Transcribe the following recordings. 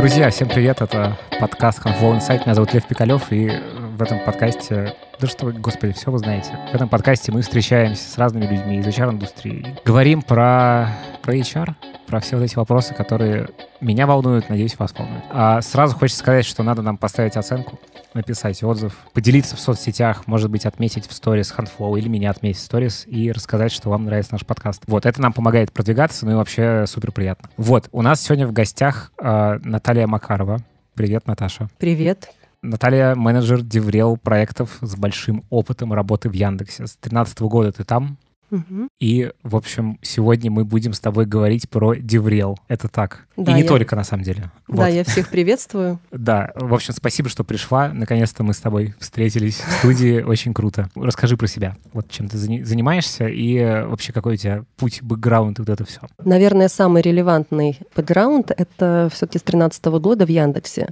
Друзья, всем привет, это подкаст Conflow Insight, меня зовут Лев Пикалев, и в этом подкасте, да что вы, господи, все вы знаете, в этом подкасте мы встречаемся с разными людьми из HR-индустрии, говорим про, про HR, про все вот эти вопросы, которые меня волнуют, надеюсь, вас волнуют. А сразу хочется сказать, что надо нам поставить оценку, написать отзыв, поделиться в соцсетях, может быть, отметить в сторис Handflow или меня отметить в сторис и рассказать, что вам нравится наш подкаст. Вот, это нам помогает продвигаться, ну и вообще супер приятно. Вот, у нас сегодня в гостях э, Наталья Макарова. Привет, Наташа. Привет. Наталья — менеджер DevRel проектов с большим опытом работы в Яндексе. С 2013 года ты там, Угу. и, в общем, сегодня мы будем с тобой говорить про DevRel. Это так. Да, и не я- только, на самом деле. Да, Вот. я всех приветствую. Да, в общем, спасибо, что пришла. Наконец-то мы с тобой встретились в студии. Очень круто. Расскажи про себя. Вот чем ты зани- занимаешься и вообще какой у тебя путь, бэкграунд и вот это все. Наверное, самый релевантный бэкграунд — это все таки с 2013 года в Яндексе.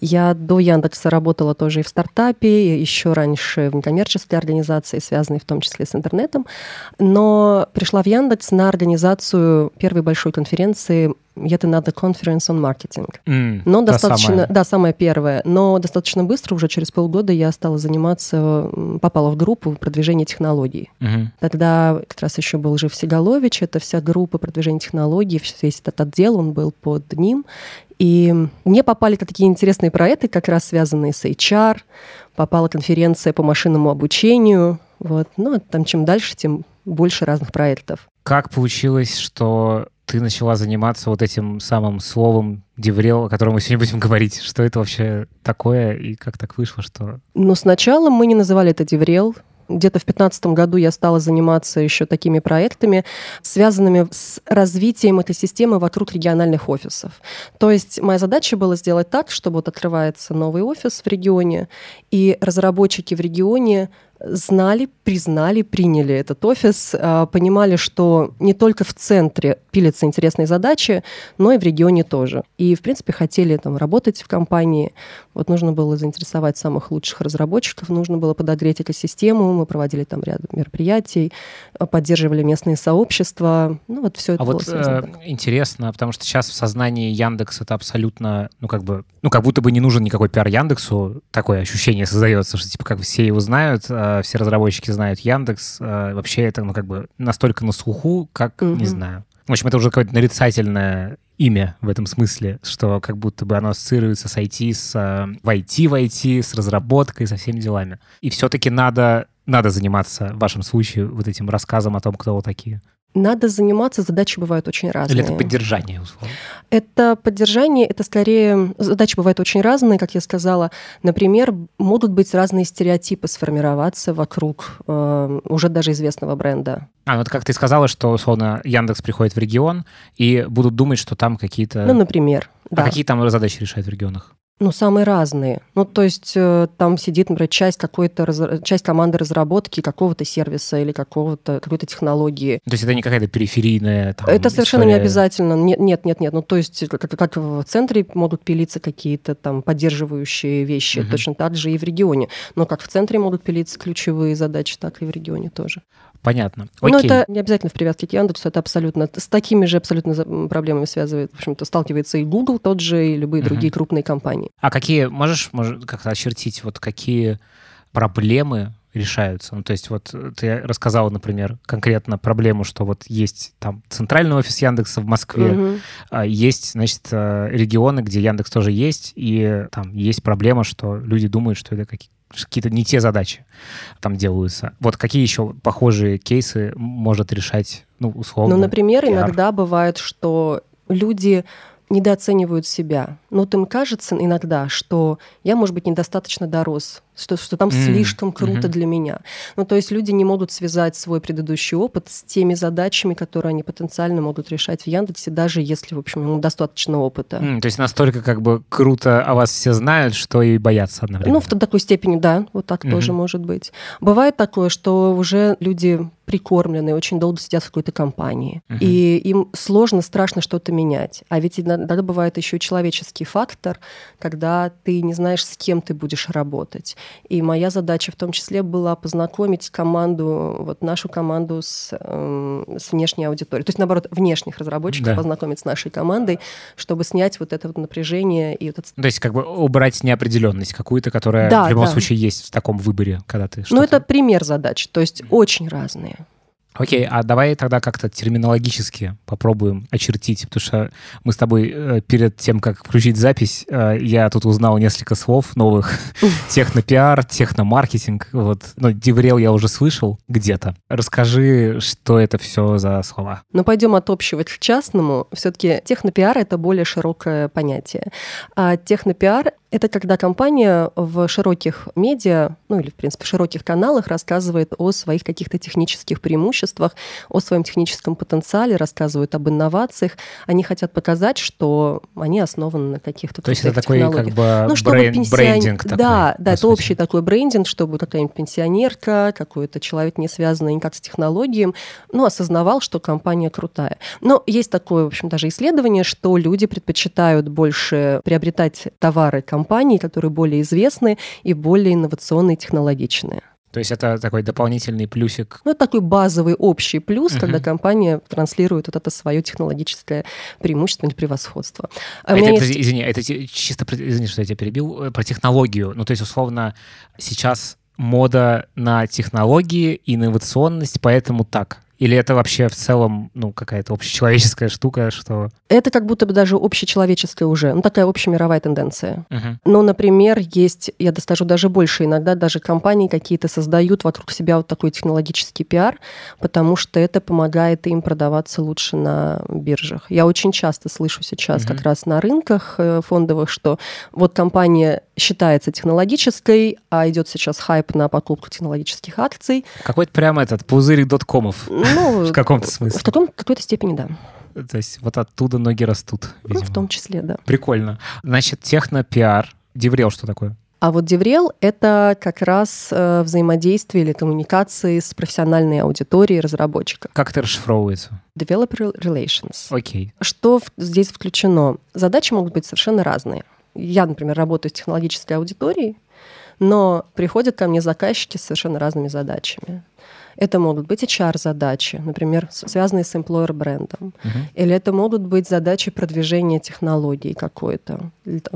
Я до Яндекса работала тоже и в стартапе, еще раньше в некоммерческой организации, связанной в том числе с интернетом. Но пришла в Яндекс на организацию первой большой конференции Yet Another Conference on Marketing. Но достаточно, да, самое первое. Но достаточно быстро, уже через полгода, я стала заниматься, попала в группу продвижения технологий. Тогда как раз еще был жив Сигалович, это вся группа продвижения технологий, весь этот отдел, он был под ним. И мне попали такие интересные проекты, как раз связанные с HR, попала конференция по машинному обучению. Вот. Ну, а там чем дальше, тем больше разных проектов. Как получилось, что ты начала заниматься вот этим самым словом Деврел, о котором мы сегодня будем говорить? Что это вообще такое и как так вышло, что... Но сначала мы не называли это Деврел. Где-то в 2015 году я стала заниматься еще такими проектами, связанными с развитием этой системы вокруг региональных офисов. То есть моя задача была сделать так, чтобы вот открывается новый офис в регионе, и разработчики в регионе знали, признали, приняли этот офис, а, понимали, что не только в центре пилятся интересные задачи, но и в регионе тоже. И, в принципе, хотели там работать в компании. Вот нужно было заинтересовать самых лучших разработчиков, нужно было подогреть экосистему, мы проводили там ряд мероприятий, а, поддерживали местные сообщества. Ну, вот все это А было вот связано э, интересно, потому что сейчас в сознании Яндекс это абсолютно, ну как бы, ну как будто бы не нужен никакой пиар Яндексу, такое ощущение создается, что типа как все его знают, э, все разработчики знают Яндекс, э, вообще это ну как бы настолько на слуху, как не Мгм. знаю. В общем, это уже какое-то нарицательное имя в этом смысле, что как будто бы оно ассоциируется с IT, с э, в IT, в IT, с разработкой, со всеми делами. И все-таки надо, надо заниматься в вашем случае вот этим рассказом о том, кто вы такие. Надо заниматься, задачи бывают очень разные. Или это поддержание, условно. Это поддержание, это скорее... Задачи бывают очень разные, как я сказала. Например, могут быть разные стереотипы сформироваться вокруг э, уже даже известного бренда. А, ну это как ты сказала, что, условно, Яндекс приходит в регион и будут думать, что там какие-то... Ну, например, а да. какие там задачи решают в регионах? Ну, самые разные. Ну, то есть э, там сидит, например, часть какой-то, раз- часть команды разработки какого-то сервиса или какого-то, какой-то технологии. То есть это не какая-то периферийная там, Это совершенно не история. обязательно. Нет, нет, нет, нет. Ну, то есть, как, как в центре могут пилиться какие-то там поддерживающие вещи, Мгм. точно так же и в регионе. Но как в центре могут пилиться ключевые задачи, так и в регионе тоже. Понятно. Но Окей. это не обязательно в привязке к Яндексу, это абсолютно с такими же абсолютно проблемами связывает, в общем-то, сталкивается и Google тот же, и любые Мгм. другие крупные компании. А какие, можешь, может, как-то очертить, вот какие проблемы решаются? Ну, то есть вот э, ты рассказала, например, конкретно проблему, что вот есть там центральный офис Яндекса в Москве, а есть, значит, э, регионы, где Яндекс тоже есть, и там есть проблема, что люди думают, что это какие- какие-то не те задачи там делаются. Вот какие еще похожие кейсы может решать, ну, условно? Ну, например, пиар? иногда бывает, что люди недооценивают себя. Ну, вот им кажется иногда, что я, может быть, недостаточно дорос, что, что там М, слишком круто мгм. для меня. Ну, то есть люди не могут связать свой предыдущий опыт с теми задачами, которые они потенциально могут решать в Яндексе, даже если, в общем, ему достаточно опыта. М, то есть настолько как бы круто о вас все знают, что и боятся одновременно. Ну, в такой степени, да, вот так Мгм. тоже может быть. Бывает такое, что уже люди прикормленные, очень долго сидят в какой-то компании, Мгм. и им сложно, страшно что-то менять. А ведь иногда бывает еще и человеческий фактор, когда ты не знаешь, с кем ты будешь работать. И моя задача в том числе была познакомить команду, вот нашу команду с, э, с внешней аудиторией. То есть, наоборот, внешних разработчиков да. познакомить с нашей командой, чтобы снять вот это вот напряжение. И вот это... То есть как бы убрать неопределенность какую-то, которая да, в любом да. случае есть в таком выборе, когда ты что-то... Ну, это пример задач, то есть очень разные. Окей, а давай тогда как-то терминологически попробуем очертить, потому что мы с тобой э, перед тем, как включить запись, э, я тут узнал несколько слов новых. Технопиар, техномаркетинг, вот. Ну, Деврел я уже слышал где-то. Расскажи, что это все за слова. Ну, пойдем от общего к частному. Все-таки технопиар — это более широкое понятие. А технопиар это когда компания в широких медиа, ну или, в принципе, в широких каналах рассказывает о своих каких-то технических преимуществах, о своем техническом потенциале, рассказывают об инновациях. Они хотят показать, что они основаны на каких-то То есть это такой как бы ну, чтобы брейн, пенсион... брендинг такой, Да, да, это общий такой брендинг, чтобы какая-нибудь пенсионерка, какой-то человек, не связанный никак с технологией, ну, осознавал, что компания крутая. Но есть такое, в общем, даже исследование, что люди предпочитают больше приобретать товары компании, компаний, которые более известны и более инновационные и технологичные. То есть это такой дополнительный плюсик. Ну, это такой базовый общий плюс, uh-huh. когда компания транслирует вот это свое технологическое преимущество или превосходство. А это, есть... Извини, это чисто, извини, что я тебя перебил, э, про технологию. Ну, то есть, условно, сейчас мода на технологии, инновационность, поэтому так. Или это вообще в целом, ну, какая-то общечеловеческая штука, что... Это как будто бы даже общечеловеческая уже, ну, такая общемировая тенденция. Uh-huh. Ну, например, есть, я достажу даже больше, иногда даже компании какие-то создают вокруг себя вот такой технологический пиар, потому что это помогает им продаваться лучше на биржах. Я очень часто слышу сейчас uh-huh. как раз на рынках э, фондовых, что вот компания считается технологической, а идет сейчас хайп на покупку технологических акций. Какой-то прям этот пузырь доткомов. Ну, в каком-то смысле. В каком, какой-то степени, да. То есть вот оттуда ноги растут, видимо. Ну, в том числе, да. Прикольно. Значит, техно-пиар. DevRel что такое? А вот DevRel — это как раз э, взаимодействие или коммуникации с профессиональной аудиторией разработчиков. Как это расшифровывается? Developer Relations. Окей. Okay. Что в, здесь включено? Задачи могут быть совершенно разные. Я, например, работаю с технологической аудиторией, но приходят ко мне заказчики с совершенно разными задачами. Это могут быть HR-задачи, например, связанные с employer брендом. Uh-huh. Или это могут быть задачи продвижения технологий какой-то,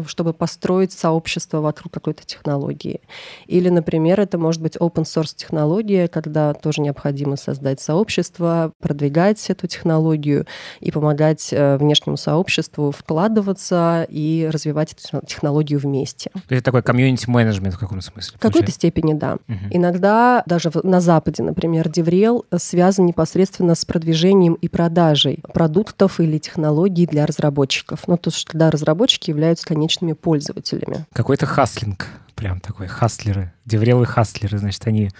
чтобы построить сообщество вокруг какой-то технологии. Или, например, это может быть open source технология, когда тоже необходимо создать сообщество, продвигать эту технологию и помогать э, внешнему сообществу вкладываться и развивать эту технологию вместе. Это такой community-менеджмент в каком смысле? В какой-то степени, да. Uh-huh. Иногда даже на Западе, например, например, DevRel связан непосредственно с продвижением и продажей продуктов или технологий для разработчиков. Ну, то есть, когда разработчики являются конечными пользователями. Какой-то hustling, прям такой, hustler ы, DevRel ы hustler ы, значит, они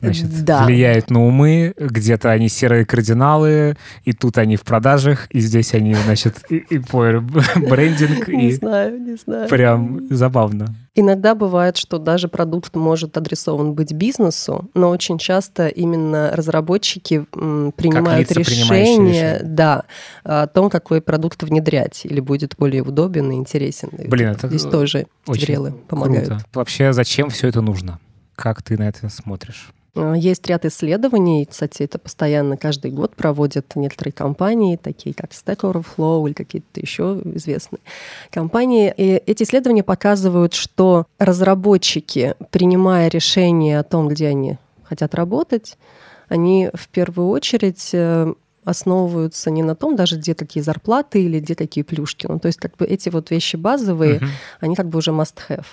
значит, да. влияют на умы, где-то они серые кардиналы, и тут они в продажах, и здесь они, значит, и, брендинг. Не и знаю, не знаю. Прям забавно. Иногда бывает, что даже продукт может адресован быть бизнесу, но очень часто именно разработчики принимают решение да, о том, какой продукт внедрять, или будет более удобен и интересен. Блин, это Здесь тоже очень помогают. Круто. Вообще, зачем все это нужно? Как ты на это смотришь? А, есть ряд исследований, кстати, это постоянно каждый год проводят некоторые компании, такие как Stack Overflow или какие-то еще известные компании. И эти исследования показывают, что разработчики, принимая решение о том, где они хотят работать, они в первую очередь э, основываются не на том даже, где какие зарплаты или где какие плюшки. Ну, то есть как бы эти вот вещи базовые, uh-huh. они как бы уже must-have.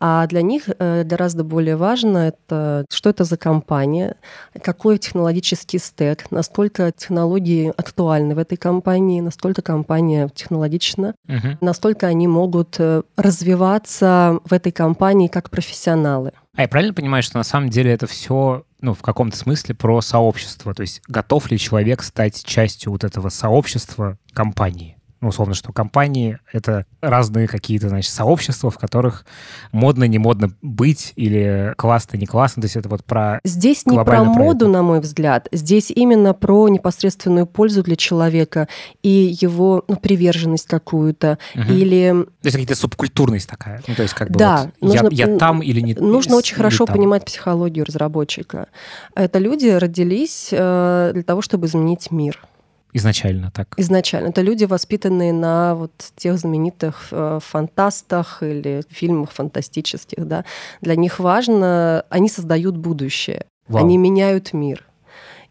А для них э, гораздо более важно это, что это за компания, какой технологический стек, насколько технологии актуальны в этой компании, настолько компания технологична, угу. настолько они могут э, развиваться в этой компании как профессионалы. А я правильно понимаю, что на самом деле это все ну, в каком-то смысле про сообщество? То есть готов ли человек стать частью вот этого сообщества компании? Ну, условно, что компании — это разные какие-то, значит, сообщества, в которых модно, не модно быть, или классно, не классно. То есть это вот про Здесь не про моду, на мой взгляд. Здесь именно про непосредственную пользу для человека и его ну, приверженность какую-то. Угу. Или... То есть какая-то субкультурность такая. Ну, то есть как бы да, вот нужно, я, я там или не Нужно очень хорошо там. понимать психологию разработчика. Это люди родились э, для того, чтобы изменить мир. Изначально так. Изначально. Это люди, воспитанные на вот тех знаменитых э, фантастах или фильмах фантастических. Да? Для них важно, они создают будущее, Вау. они меняют мир.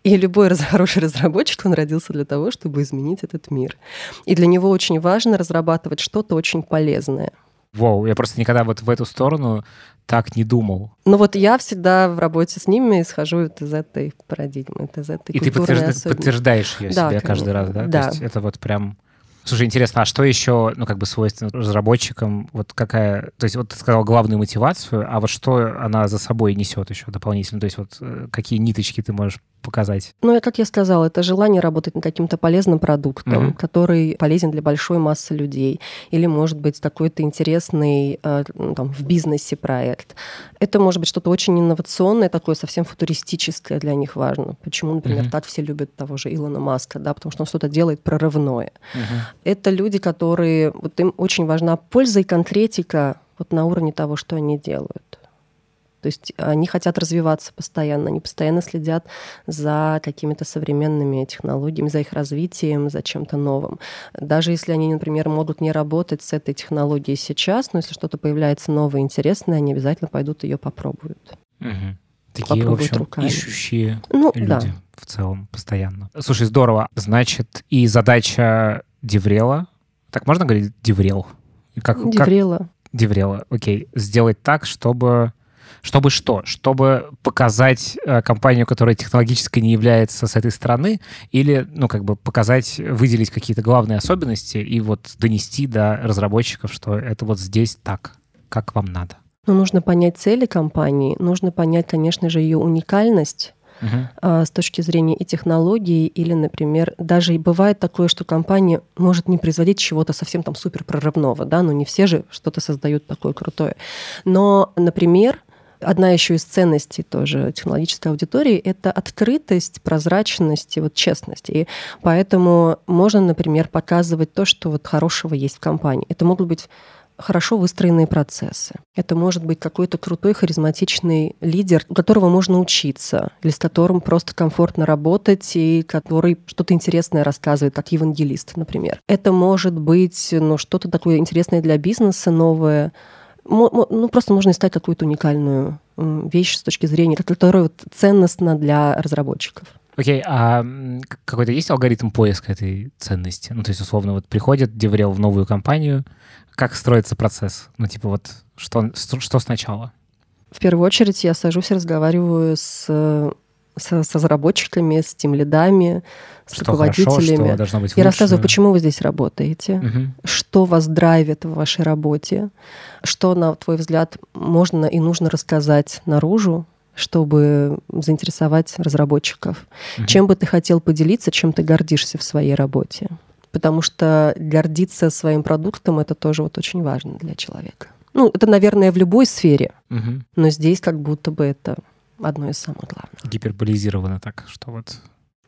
И любой хороший разработчик, он родился для того, чтобы изменить этот мир. И для него очень важно разрабатывать что-то очень полезное. Вау, я просто никогда вот в эту сторону так не думал. Ну вот я всегда в работе с ними исхожу из этой парадигмы, из этой И ты подтверждаешь, подтверждаешь ее да, себе конечно. каждый раз, да? Да. То есть это вот прям Слушай, интересно, а что еще, ну, как бы свойственно разработчикам? Вот какая, то есть вот ты сказал главную мотивацию, а вот что она за собой несет еще дополнительно? То есть вот э, какие ниточки ты можешь показать? Ну, как я сказала, это желание работать над каким-то полезным продуктом, mm-hmm. который полезен для большой массы людей. Или, может быть, какой-то интересный э, ну, там, в бизнесе проект. Это может быть что-то очень инновационное, такое совсем футуристическое для них важно. Почему, например, mm-hmm. так все любят того же Илона Маска, да, потому что он что-то делает прорывное. Mm-hmm. Это люди, которые... Вот им очень важна польза и конкретика вот на уровне того, что они делают. То есть они хотят развиваться постоянно, они постоянно следят за какими-то современными технологиями, за их развитием, за чем-то новым. Даже если они, например, могут не работать с этой технологией сейчас, но если что-то появляется новое, интересное, они обязательно пойдут ее попробуют. Угу. Такие, в общем, руками. ищущие ну, люди да. в целом постоянно. Слушай, здорово. Значит, и задача DevRel а, так можно говорить DevRel? Как, DevRel а. Как... DevRel а, окей. Сделать так, чтобы чтобы что? Чтобы показать э, компанию, которая технологически не является с этой стороны, или, ну, как бы показать, выделить какие-то главные особенности и вот донести до разработчиков, что это вот здесь так, как вам надо. Ну, нужно понять цели компании, нужно понять, конечно же, ее уникальность, Uh-huh. с точки зрения и технологий, или, например, даже и бывает такое, что компания может не производить чего-то совсем там супер прорывного, да, но не все же что-то создают такое крутое. Но, например, Одна еще из ценностей тоже технологической аудитории — это открытость, прозрачность и вот честность. И поэтому можно, например, показывать то, что вот хорошего есть в компании. Это могут быть хорошо выстроенные процессы. Это может быть какой-то крутой, харизматичный лидер, у которого можно учиться, или с которым просто комфортно работать, и который что-то интересное рассказывает, как евангелист, например. Это может быть ну, что-то такое интересное для бизнеса, новое, ну, просто можно искать какую-то уникальную вещь с точки зрения, которая вот ценностна для разработчиков. Окей, okay, а какой-то есть алгоритм поиска этой ценности? Ну, то есть, условно, вот приходит Деврел в новую компанию, как строится процесс? Ну, типа вот что, что сначала? В первую очередь я сажусь и разговариваю с с, с разработчиками, с тем лидами, с что руководителями. Хорошо, что быть лучше. Я рассказываю, почему вы здесь работаете, угу. что вас драйвит в вашей работе, что, на твой взгляд, можно и нужно рассказать наружу, чтобы заинтересовать разработчиков. Угу. Чем бы ты хотел поделиться, чем ты гордишься в своей работе? Потому что гордиться своим продуктом это тоже вот очень важно для человека. Ну, это, наверное, в любой сфере, угу. но здесь как будто бы это одно из самых главных. Гиперболизировано так, что вот...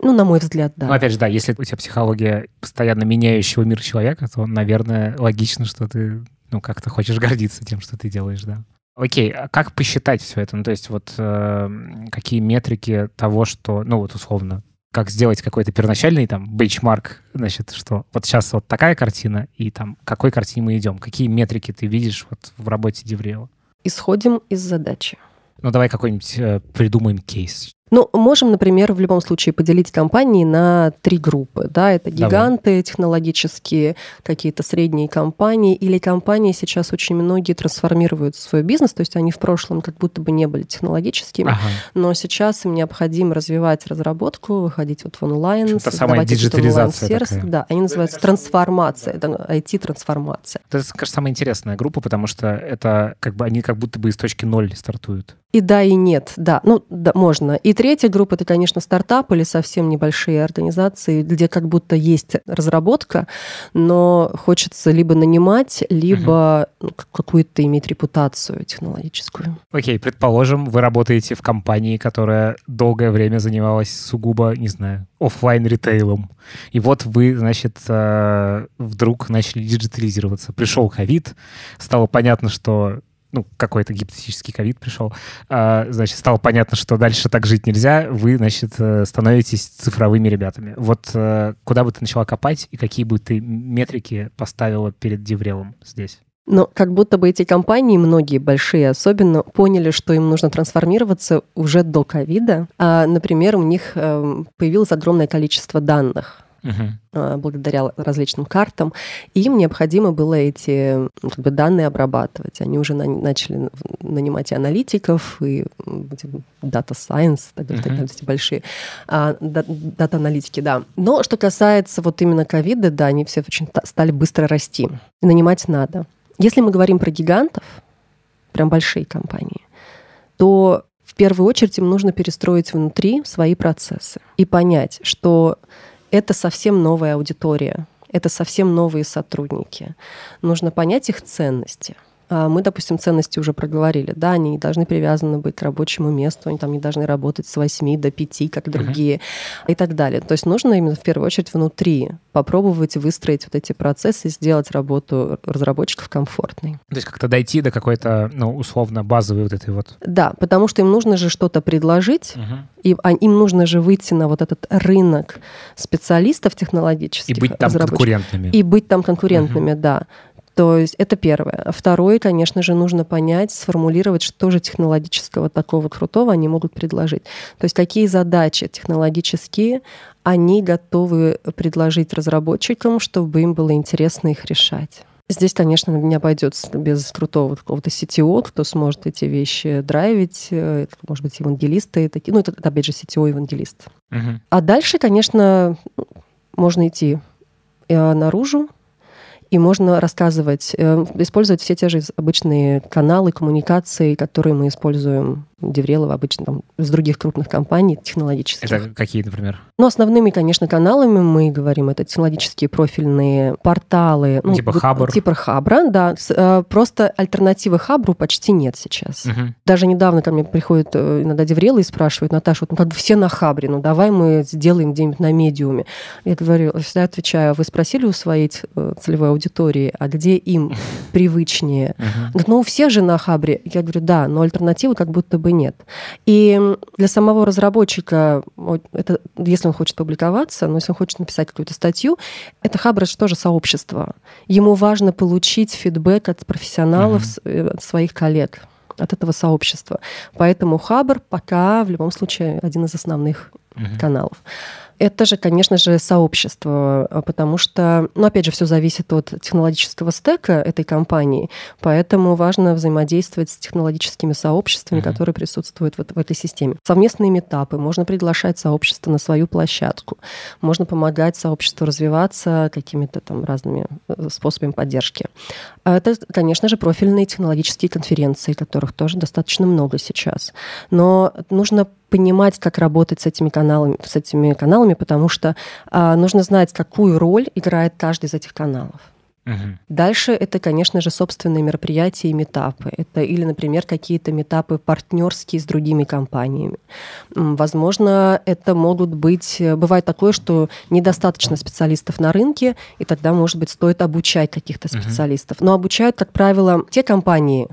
Ну, на мой взгляд, да. Ну, опять же, да, если у тебя психология постоянно меняющего мир человека, то, наверное, логично, что ты, ну, как-то хочешь гордиться тем, что ты делаешь, да. Окей, а как посчитать все это? Ну, то есть вот э, какие метрики того, что, ну, вот условно, как сделать какой-то первоначальный там бенчмарк, значит, что вот сейчас вот такая картина, и там к какой картине мы идем? Какие метрики ты видишь вот в работе Девреева? Исходим из задачи. Ну, давай какой-нибудь э, придумаем кейс. Ну, можем, например, в любом случае поделить компании на три группы. Да? Это гиганты Давай. технологические, какие-то средние компании, или компании сейчас очень многие трансформируют свой бизнес, то есть они в прошлом как будто бы не были технологическими, ага. но сейчас им необходимо развивать разработку, выходить вот в онлайн, создавать онлайн-сервис. Да, они называются трансформация, это IT-трансформация. Это, кажется, самая интересная группа, потому что это как бы они как будто бы из точки ноль стартуют. И да, и нет, да. Ну, да, можно. И третья группа это, конечно, стартап или совсем небольшие организации, где как будто есть разработка, но хочется либо нанимать, либо угу. какую-то иметь репутацию технологическую. Окей, предположим, вы работаете в компании, которая долгое время занималась сугубо, не знаю, офлайн ритейлом. И вот вы, значит, э, вдруг начали диджитализироваться. Пришел ковид, стало понятно, что ну, какой-то гипотетический ковид пришел, а, значит, стало понятно, что дальше так жить нельзя, вы, значит, э, становитесь цифровыми ребятами. Вот э, куда бы ты начала копать и какие бы ты метрики поставила перед Деврелом здесь? Но как будто бы эти компании, многие большие особенно, поняли, что им нужно трансформироваться уже до ковида. А, например, у них эм, появилось огромное количество данных uh-huh. благодаря различным картам. И им необходимо было эти как бы, данные обрабатывать. Они уже на, начали нанимать и аналитиков, и дата science, так далее, uh-huh. эти большие а, дата-аналитики, да. Но что касается вот именно ковида, да, они все очень стали быстро расти. И нанимать надо. Если мы говорим про гигантов, прям большие компании, то в первую очередь им нужно перестроить внутри свои процессы и понять, что это совсем новая аудитория, это совсем новые сотрудники. Нужно понять их ценности – мы, допустим, ценности уже проговорили, да, они не должны привязаны быть к рабочему месту, они там не должны работать с 8 до 5, как другие, uh-huh. и так далее. То есть нужно именно в первую очередь внутри попробовать выстроить вот эти процессы, сделать работу разработчиков комфортной. То есть как-то дойти до какой-то, ну, условно, базовой вот этой вот... Да, потому что им нужно же что-то предложить, uh-huh. и а, им нужно же выйти на вот этот рынок специалистов технологических. И быть там конкурентными. И быть там конкурентными, uh-huh. да. То есть это первое. А второе, конечно же, нужно понять, сформулировать, что же технологического такого крутого они могут предложить. То есть какие задачи технологические они готовы предложить разработчикам, чтобы им было интересно их решать. Здесь, конечно, не обойдется без крутого какого-то CTO, кто сможет эти вещи драйвить. Это, может быть, евангелисты такие. Ну, это, опять же, CTO евангелист. Угу. А дальше, конечно, можно идти э, наружу, и можно рассказывать, э, использовать все те же обычные каналы коммуникации, которые мы используем Деврелова обычно там, с других крупных компаний технологических. Это какие, например? Ну, основными, конечно, каналами мы говорим, это технологические профильные порталы. Ну, типа Хабр? Типа Хабра, да. Э, просто альтернативы Хабру почти нет сейчас. Угу. Даже недавно ко мне приходят э, иногда Деврелы и спрашивают, Наташа, вот ну, как бы все на Хабре, ну давай мы сделаем где-нибудь на медиуме. Я говорю, всегда отвечаю, вы спросили у своей э, целевой аудитории, а где им привычнее? Говорят, ну у всех же на Хабре. Я говорю, да, но альтернативы как будто бы бы нет. И для самого разработчика, это, если он хочет публиковаться, но если он хочет написать какую-то статью, это Хабридж тоже сообщество. Ему важно получить фидбэк от профессионалов, mm-hmm. от своих коллег от этого сообщества. Поэтому Хабр пока в любом случае один из основных mm-hmm. каналов. Это же, конечно же, сообщество, а, потому что, ну, опять же, все зависит от технологического стека этой компании, поэтому важно взаимодействовать с технологическими сообществами, mm-hmm. которые присутствуют вот в этой системе. Совместные метапы, можно приглашать сообщество на свою площадку, можно помогать сообществу развиваться какими-то там разными э, способами поддержки. А это, конечно же, профильные технологические конференции, которых тоже достаточно много сейчас. Но нужно понимать, как работать с этими каналами, с этими каналами, потому что а, нужно знать, какую роль играет каждый из этих каналов. Дальше это, конечно же, собственные мероприятия и метапы. Это или, например, какие-то метапы партнерские с другими компаниями. Возможно, это могут быть... Бывает такое, что недостаточно специалистов на рынке, и тогда, может быть, стоит обучать каких-то специалистов. Но обучают, как правило, те компании,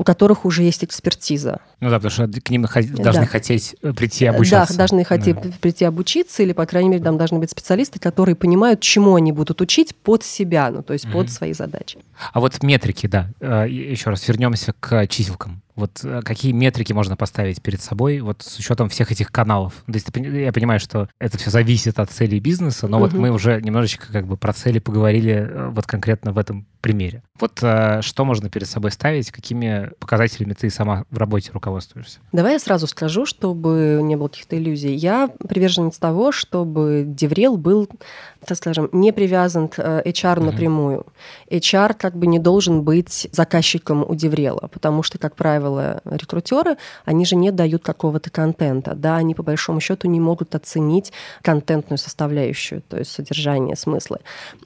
у которых уже есть экспертиза. Ну да, потому что к ним должны да. хотеть э, прийти обучаться. Да, должны хотеть да. прийти обучиться, или, по крайней мере, там должны быть специалисты, которые понимают, чему они будут учить под себя, ну то есть mm-hmm. под свои задачи. А вот метрики, да, э, еще раз вернемся к числкам. Вот э, какие метрики можно поставить перед собой вот с учетом всех этих каналов? То есть я понимаю, что это все зависит от целей бизнеса, но угу. вот мы уже немножечко как бы про цели поговорили вот конкретно в этом примере. Вот что можно перед собой ставить, какими показателями ты сама в работе руководствуешься? Давай я сразу скажу, чтобы не было каких-то иллюзий. Я приверженец того, чтобы DevRel был, так скажем, не привязан к HR напрямую. HR как бы не должен быть заказчиком у DevRel а, потому что, как правило, правило, рекрутеры, они же не дают какого-то контента, да, они по большому счету не могут оценить контентную составляющую, то есть содержание, смыслы.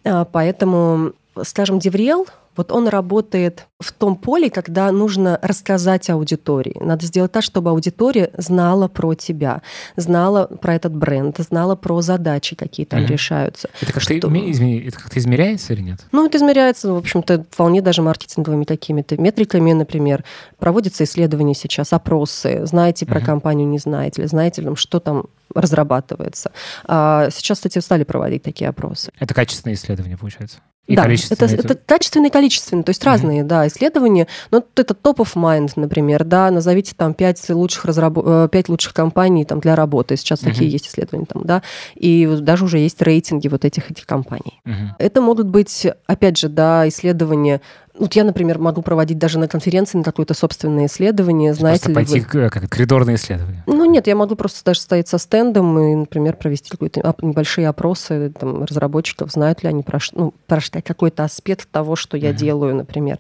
А, поэтому, скажем, DevRel вот он работает в том поле, когда нужно рассказать аудитории. Надо сделать так, чтобы аудитория знала про тебя, знала про этот бренд, знала про задачи, какие там mm решаются. Это как-то, что... измер... это как-то измеряется или нет? Ну, это измеряется, в общем-то, вполне даже маркетинговыми какими-то метриками, например. Проводятся исследования сейчас, опросы. Знаете про компанию, не знаете, или знаете, ли, что там разрабатывается. А сейчас, кстати, стали проводить такие опросы. Это качественные исследования, получается? И да, это, это качественные и количественные, то есть mm-hmm. разные, да, исследования. Но ну, это top of mind, например, да, назовите там пять лучших, разраб... 5 э, лучших компаний там, для работы. Сейчас mm-hmm. такие есть исследования там, да, и даже уже есть рейтинги вот этих, этих компаний. Mm-hmm. Это могут быть, опять же, да, исследования вот я, например, могу проводить даже на конференции на какое-то собственное исследование. Знаете просто ли пойти вы... как коридорное исследование? Ну нет, я могу просто даже стоять со стендом и, например, провести какие-то небольшие опросы там, разработчиков, знают ли они про, ну, про какой-то аспект того, что я uh-huh. делаю, например,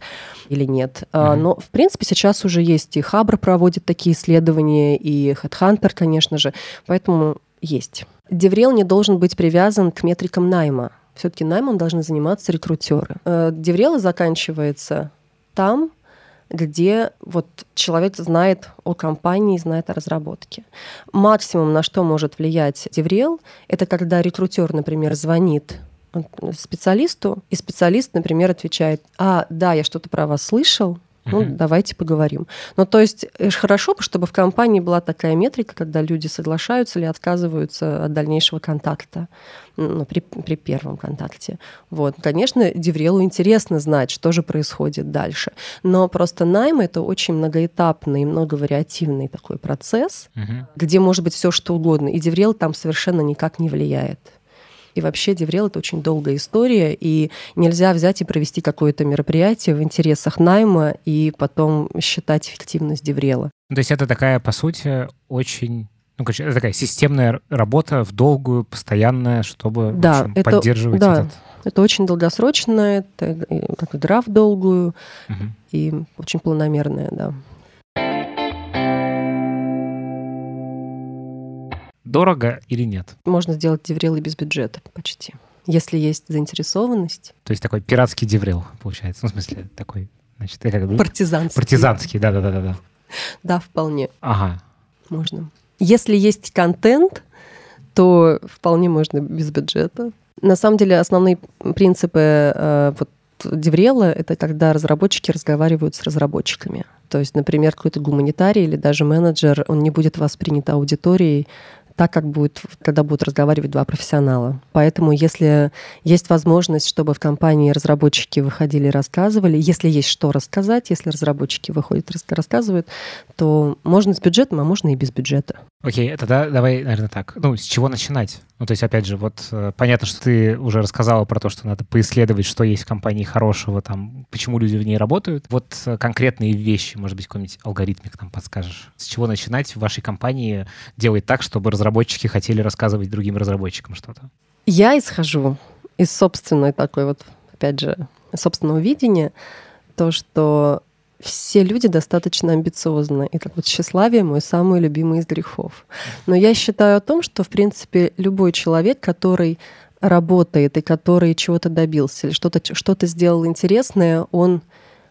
или нет. Uh-huh. Но, в принципе, сейчас уже есть и Хабр проводит такие исследования, и HeadHunter, конечно же, поэтому есть. DevRel не должен быть привязан к метрикам найма все-таки наймом должны заниматься рекрутеры. Э, DevRel заканчивается там, где вот человек знает о компании, знает о разработке. Максимум, на что может влиять DevRel, это когда рекрутер, например, звонит специалисту, и специалист, например, отвечает, а, да, я что-то про вас слышал, ну, uh-huh. давайте поговорим. Ну, то есть э, хорошо, чтобы в компании была такая метрика, когда люди соглашаются или отказываются от дальнейшего контакта ну, при, при первом контакте. Вот. Конечно, DevRel у интересно знать, что же происходит дальше. Но просто найм — это очень многоэтапный, многовариативный такой процесс, uh-huh. где может быть все что угодно. И DevRel там совершенно никак не влияет. И вообще DevRel — это очень долгая история, и нельзя взять и провести какое-то мероприятие в интересах найма и потом считать эффективность DevRel а. То есть это такая, по сути, очень ну, короче, это такая системная работа в долгую, постоянная, чтобы да, общем, это, поддерживать да, этот... Это очень долгосрочная, это как игра в долгую угу. и очень планомерная, да. Дорого или нет? Можно сделать деврел и без бюджета почти, если есть заинтересованность. То есть такой пиратский деврел, получается. Ну, в смысле, такой, значит, как... Партизанский. Партизанский, да-да-да. Да, вполне. Ага. Можно. Если есть контент, то вполне можно без бюджета. На самом деле основные принципы э, вот Деврела — это когда разработчики разговаривают с разработчиками. То есть, например, какой-то гуманитарий или даже менеджер, он не будет воспринят аудиторией так, как будет, когда будут разговаривать два профессионала. Поэтому, если есть возможность, чтобы в компании разработчики выходили и рассказывали, если есть что рассказать, если разработчики выходят и рассказывают, то можно с бюджетом, а можно и без бюджета. Окей, okay, тогда давай, наверное, так. Ну, с чего начинать? Ну, то есть, опять же, вот э, понятно, что ты уже рассказала про то, что надо поисследовать, что есть в компании хорошего, там, почему люди в ней работают. Вот э, конкретные вещи, может быть, какой-нибудь алгоритмик нам подскажешь. С чего начинать в вашей компании делать так, чтобы разработчики хотели рассказывать другим разработчикам что-то? Я исхожу из собственной такой вот, опять же, собственного видения, то, что все люди достаточно амбициозны. И так вот тщеславие мой самый любимый из грехов. Но я считаю о том, что, в принципе, любой человек, который работает и который чего-то добился или что-то что сделал интересное, он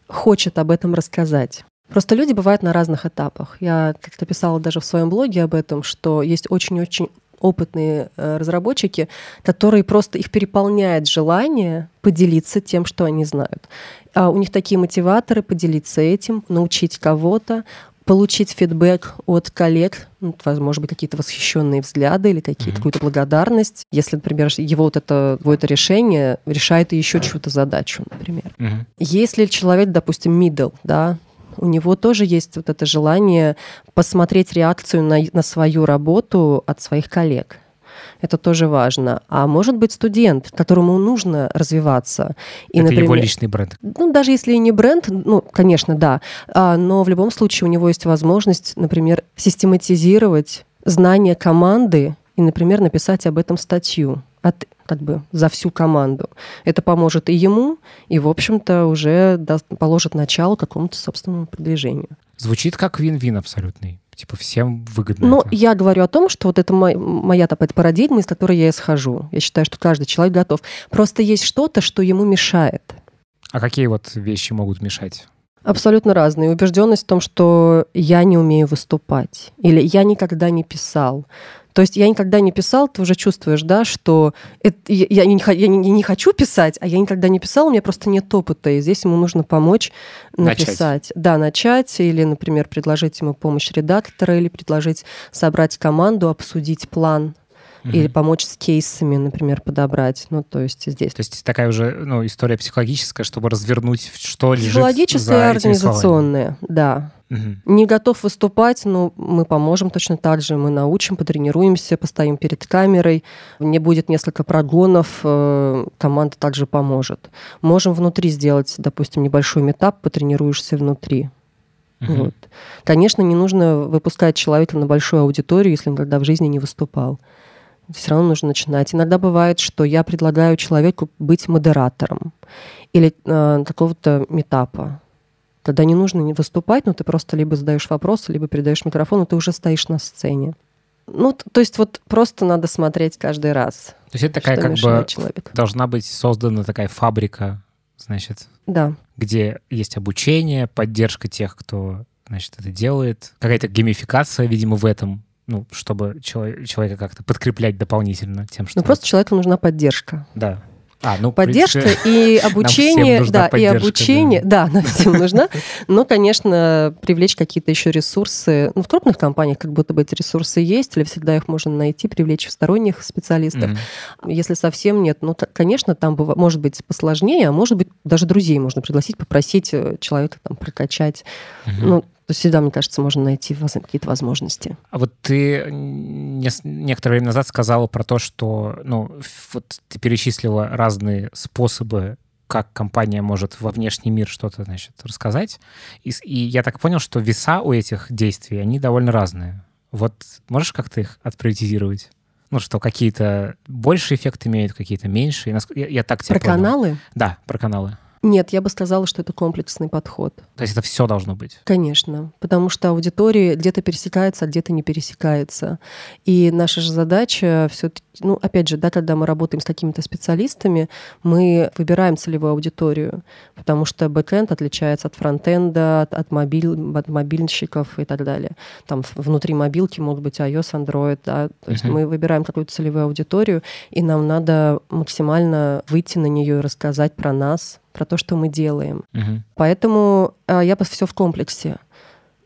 хочет об этом рассказать. Просто люди бывают на разных этапах. Я как-то писала даже в своем блоге об этом, что есть очень-очень опытные э, разработчики, которые просто их переполняет желание поделиться тем, что они знают. А у них такие мотиваторы поделиться этим, научить кого-то, получить фидбэк от коллег, ну, может быть, какие-то восхищенные взгляды или какие-то, mm-hmm. какую-то благодарность. Если, например, его вот это, его это решение решает еще чью-то задачу, например. Mm-hmm. Если человек, допустим, middle, да, у него тоже есть вот это желание посмотреть реакцию на, на свою работу от своих коллег. Это тоже важно. А может быть студент, которому нужно развиваться. И, это например, его личный бренд. Ну, даже если и не бренд, ну, конечно, да. А, но в любом случае у него есть возможность, например, систематизировать знания команды и, например, написать об этом статью от, как бы за всю команду. Это поможет и ему, и, в общем-то, уже даст, положит начало какому-то собственному продвижению. Звучит как вин-вин абсолютный. Типа всем выгодно. Ну, я говорю о том, что вот это моя, моя такая парадигма, из которой я исхожу. Я считаю, что каждый человек готов. Просто есть что-то, что ему мешает. А какие вот вещи могут мешать? Абсолютно разные. Убежденность в том, что я не умею выступать. Или я никогда не писал. То есть я никогда не писал, ты уже чувствуешь, да, что это, я, я, не, я не, не хочу писать, а я никогда не писал, у меня просто нет опыта, и здесь ему нужно помочь написать. Начать. Да, начать, или, например, предложить ему помощь редактора, или предложить собрать команду, обсудить план или помочь с кейсами, например, подобрать. Ну, то есть здесь То есть такая уже ну, история психологическая, чтобы развернуть, что лежит и за этими словами. организационное, да. Мгм. Не готов выступать, но мы поможем точно так же. Мы научим, потренируемся, постоим перед камерой. Не будет несколько прогонов, э, команда также поможет. Можем внутри сделать, допустим, небольшой метап, потренируешься внутри. Мгм. Вот. Конечно, не нужно выпускать человека на большую аудиторию, если он никогда в жизни не выступал. Все равно нужно начинать. Иногда бывает, что я предлагаю человеку быть модератором или э, какого-то метапа. Когда не нужно не выступать, но ты просто либо задаешь вопросы, либо передаешь микрофон, и ты уже стоишь на сцене. Ну, то есть вот просто надо смотреть каждый раз, То есть это такая как бы человеку. должна быть создана такая фабрика, значит, Да. где есть обучение, поддержка тех, кто, значит, это делает, какая-то геймификация, видимо, в этом, ну, чтобы чело- человека как-то подкреплять дополнительно тем, что... Ну, просто человеку нужна поддержка. Да. А, ну, Поддержка принципе, и обучение, да, и обучение, да, нам всем нужна. Но, конечно, привлечь какие-то еще ресурсы. Ну, в крупных компаниях как будто бы эти ресурсы есть, или всегда их можно найти, привлечь сторонних специалистов. Если совсем нет, ну, конечно, там быва- может быть посложнее, а может быть даже друзей можно пригласить, попросить э, человека там прокачать. Ну, то есть всегда, мне кажется, можно найти какие-то возможности. А вот ты некоторое время назад сказала про то, что, ну, вот ты перечислила разные способы, как компания может во внешний мир что-то, значит, рассказать. И, и я так понял, что веса у этих действий, они довольно разные. Вот можешь как-то их отприоритизировать? Ну, что какие-то больше эффект имеют, какие-то меньше. Я, я так тебя Про понял. каналы? Да, про каналы. Нет, я бы сказала, что это комплексный подход. То есть это все должно быть. Конечно, потому что аудитория где-то пересекается, а где-то не пересекается. И наша же задача все ну, опять же, да, когда мы работаем с какими-то специалистами, мы выбираем целевую аудиторию, потому что бэкэнд отличается от фронтенда, от, мобиль, от мобильщиков и так далее. Там внутри мобилки могут быть iOS, Android, да, то есть Мгм. мы выбираем какую-то целевую аудиторию, и нам надо максимально выйти на нее и рассказать про нас, про то, что мы делаем. Мгм. Поэтому а, я все в комплексе.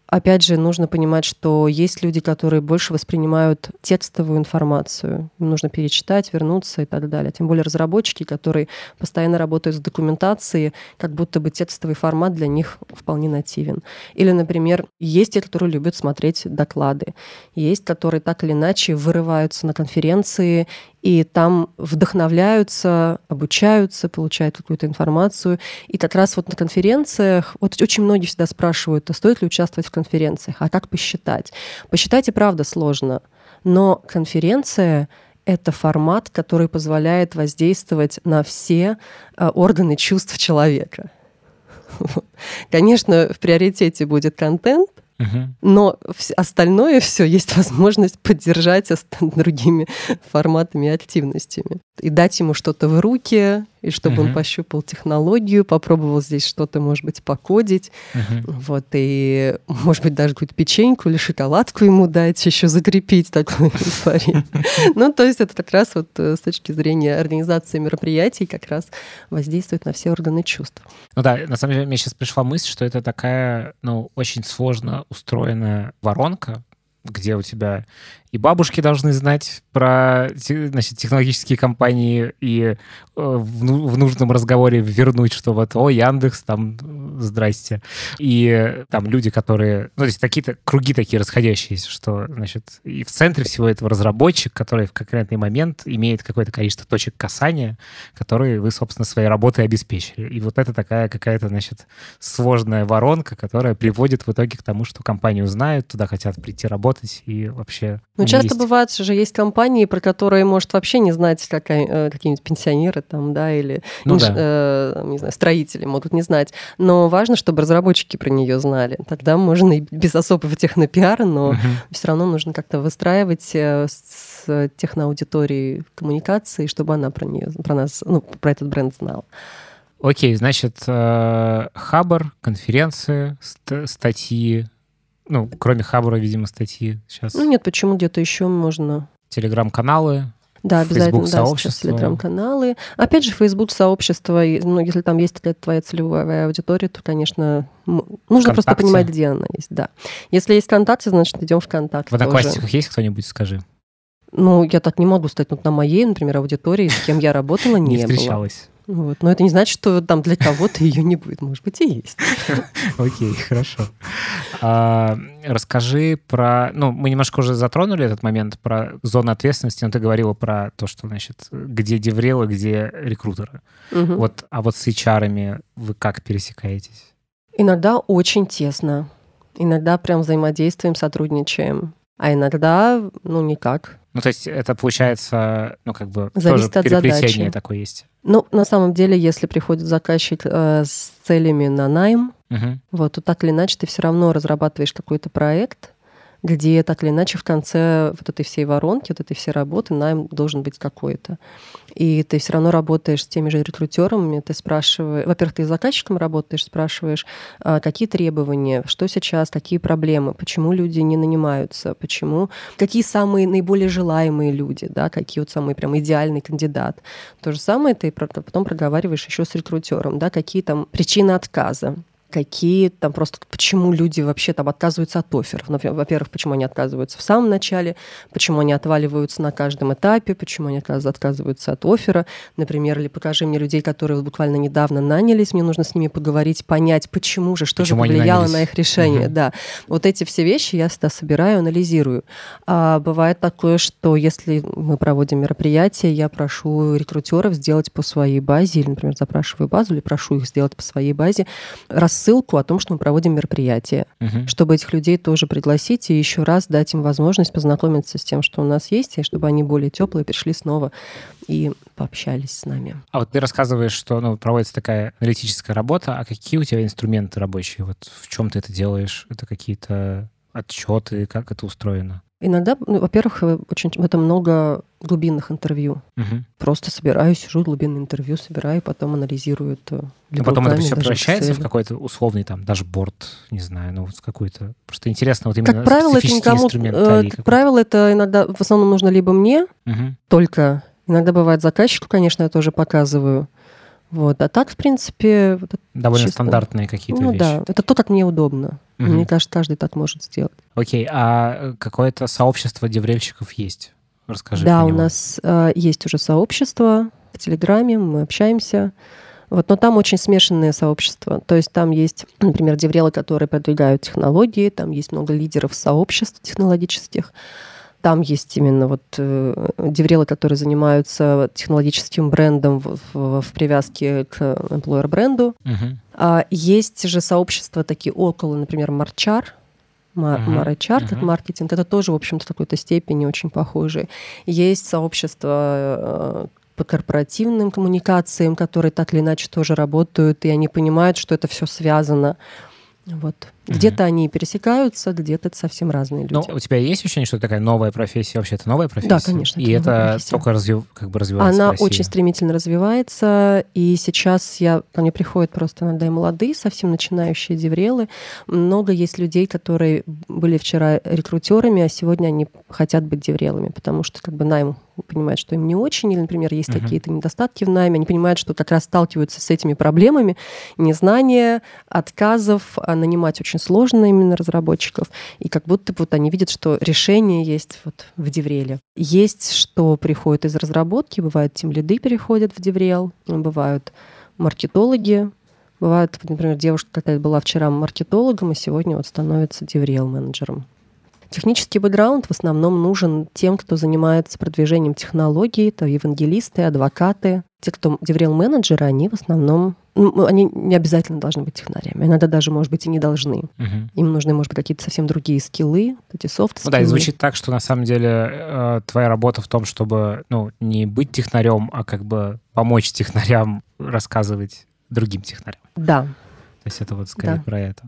Опять же, нужно понимать, что есть люди, которые больше воспринимают текстовую информацию. Им нужно перечитать, вернуться и так далее. Тем более разработчики, которые постоянно работают с документацией, как будто бы текстовый формат для них вполне нативен. Или, например, есть те, которые любят смотреть доклады. Есть, которые так или иначе вырываются на конференции и там вдохновляются, обучаются, получают какую-то информацию. И как раз вот на конференциях, вот очень многие всегда спрашивают, а стоит ли участвовать в конференциях, а как посчитать? Посчитать и правда сложно, но конференция это формат, который позволяет воздействовать на все э, органы чувств человека. Конечно, в приоритете будет контент, Но остальное все есть возможность поддержать другими форматами активностями. И дать ему что-то в руки, и чтобы он Мгм. пощупал технологию, попробовал здесь что-то, может быть, покодить. Мгм. Вот, и, может быть, даже какую-то печеньку или шоколадку ему дать, еще закрепить такую эйфорию. Ну, то есть это как раз вот э, с точки зрения организации мероприятий как раз воздействует на все органы чувств. Ну да, на самом деле мне сейчас пришла мысль, что это такая, ну, очень сложно устроенная воронка, где у тебя и бабушки должны знать про значит, технологические компании и э, в, ну- в нужном разговоре вернуть, что вот, о, Яндекс, там, здрасте. И там люди, которые... Ну, то есть какие-то круги такие расходящиеся, что, значит, и в центре всего этого разработчик, который в конкретный момент имеет какое-то количество точек касания, которые вы, собственно, своей работой обеспечили. И вот это такая какая-то, значит, сложная воронка, которая приводит в итоге к тому, что компанию знают, туда хотят прийти работать и вообще Ну, часто есть. бывает же, есть компании, про которые, может, вообще не знать какая, э, какие-нибудь пенсионеры там, да, или Ну инж- да. э, не знаю, строители могут не знать. Но важно, чтобы разработчики про нее знали. Тогда можно и без особого технопиара, но Мгм. все равно нужно как-то выстраивать э, с техноаудиторией коммуникации, чтобы она про нее, про нас, ну, про этот бренд знала. Окей, значит, э, Хабр, конференции, ст- статьи, ну, кроме Хабра, видимо, статьи сейчас, Ну нет, почему где-то еще можно телеграм-каналы, Да, обязательно, да, Facebook-сообщество. сейчас телеграм-каналы. Опять же, Facebook сообщество, ну, если там есть твоя целевая аудитория, то, конечно, нужно просто ВКонтакте. понимать, где она есть, да. Если есть ВКонтакте, значит, идем в ВКонтакте в. Одноклассниках есть кто-нибудь, скажи? Ну, я так не могу сказать, вот на моей, например, аудитории, с кем я работала, не, Не встречалась. Вот. Но это не значит, что там для кого-то ее не будет. Может быть, и есть. Окей, хорошо. А, расскажи про... Ну, мы немножко уже затронули этот момент про зону ответственности, но ты говорила про то, что, значит, где деврелы, где рекрутеры. Вот, а вот с HR вы как пересекаетесь? Иногда очень тесно. Иногда прям взаимодействуем, сотрудничаем. А иногда, ну, никак. Ну, то есть это получается, ну, как бы Зависит тоже от переплетение задачи. такое есть. Ну, на самом деле, если приходит заказчик э, с целями на найм, Мгм. вот, то так или иначе ты все равно разрабатываешь какой-то проект, где так или иначе в конце вот этой всей воронки, вот этой всей работы найм должен быть какой-то. И ты все равно работаешь с теми же рекрутерами, ты спрашиваешь, во-первых, ты с заказчиком работаешь, спрашиваешь, а, какие требования, что сейчас, какие проблемы, почему люди не нанимаются, почему, какие самые наиболее желаемые люди, да, какие вот самый прям идеальный кандидат. То же самое ты потом проговариваешь еще с рекрутером, да, какие там причины отказа, какие там просто почему люди вообще там отказываются от офферов. Ну, Во-первых, почему они отказываются в самом начале, почему они отваливаются на каждом этапе, почему они отказ- отказываются от оффера. Например, или покажи мне людей, которые буквально недавно нанялись, мне нужно с ними поговорить, понять, почему же, что Почему же повлияло на их решение. Мгм. Да. Вот эти все вещи я всегда собираю, анализирую. А бывает такое, что если мы проводим мероприятие, я прошу рекрутеров сделать по своей базе, или, например, запрашиваю базу, или прошу их сделать по своей базе рассылку о том, что мы проводим мероприятие, Мгм. чтобы этих людей тоже пригласить и еще раз дать им возможность познакомиться с тем, что у нас есть, и чтобы они более теплые пришли снова и пообщались с нами. А вот ты рассказываешь, что ну, проводится такая аналитическая работа, а какие у тебя инструменты рабочие? Вот в чем ты это делаешь? Это какие-то отчеты, как это устроено? Иногда, ну, во-первых, э, очень в этом много глубинных интервью. Мгм. Просто собираю, сижу, глубинное интервью собираю, потом анализирую это. Ну, потом это все превращается в какой-то условный там дашборд, не знаю, ну вот какой-то... Просто интересно вот именно Как правило, это никому... э, Как правило, это иногда в основном нужно либо мне Мгм. только, иногда бывает заказчику, конечно, я тоже показываю. Вот. А так, в принципе, вот Довольно чисто- стандартные какие-то ну вещи. да, это то, как мне удобно. Мгм. Мне кажется, каждый так может сделать. Окей, а какое-то сообщество деврельщиков есть? Расскажи да, у нас э, есть уже сообщество в Телеграме, мы общаемся. Вот, но там очень смешанное сообщество. То есть там есть, например, деврелы, которые продвигают технологии, там есть много лидеров сообществ технологических. Там есть именно вот э, деврелы, которые занимаются технологическим брендом в, в- в привязке к employer бренду. Мгм. А есть же сообщества такие около, например, Марчар, Ма- Мгм, Марчар как маркетинг, это тоже, в общем-то, в какой-то степени очень похожие. Есть сообщества э, по корпоративным коммуникациям, которые так или иначе тоже работают, и они понимают, что это все связано. Вот. Где-то они пересекаются, где-то это совсем разные люди. Ну, у тебя есть ощущение, что это такая новая профессия? Вообще, это новая профессия? Да, конечно, И это профессия. только развив... как бы развивается Она очень стремительно развивается, и сейчас я, ко мне приходят просто иногда и молодые, совсем начинающие деврелы. Много есть людей, которые были вчера рекрутерами, а сегодня они хотят быть деврелами, потому что как бы найм понимает, что им не очень, или, например, есть Мгм. какие-то недостатки в найме, они понимают, что как раз сталкиваются с этими проблемами незнания, отказов, а нанимать очень сложно именно разработчиков, и как будто вот они видят, что решение есть вот в Девреле. Есть, что приходит из разработки, бывают тем лиды переходят в Деврел, бывают маркетологи, бывает, вот, например, девушка какая была вчера маркетологом, и сегодня вот становится Деврел менеджером. Технический бэкграунд в основном нужен тем, кто занимается продвижением технологий, это евангелисты, адвокаты, те, кто деврел-менеджеры, они в основном, ну, они не обязательно должны быть технарями, иногда даже, может быть, и не должны. Мгм. Им нужны, может быть, какие-то совсем другие скиллы, эти софт Ну да, и звучит так, что на самом деле э, твоя работа в том, чтобы ну, не быть технарем, а как бы помочь технарям рассказывать другим технарям. Да, То есть это вот скорее Да. про это.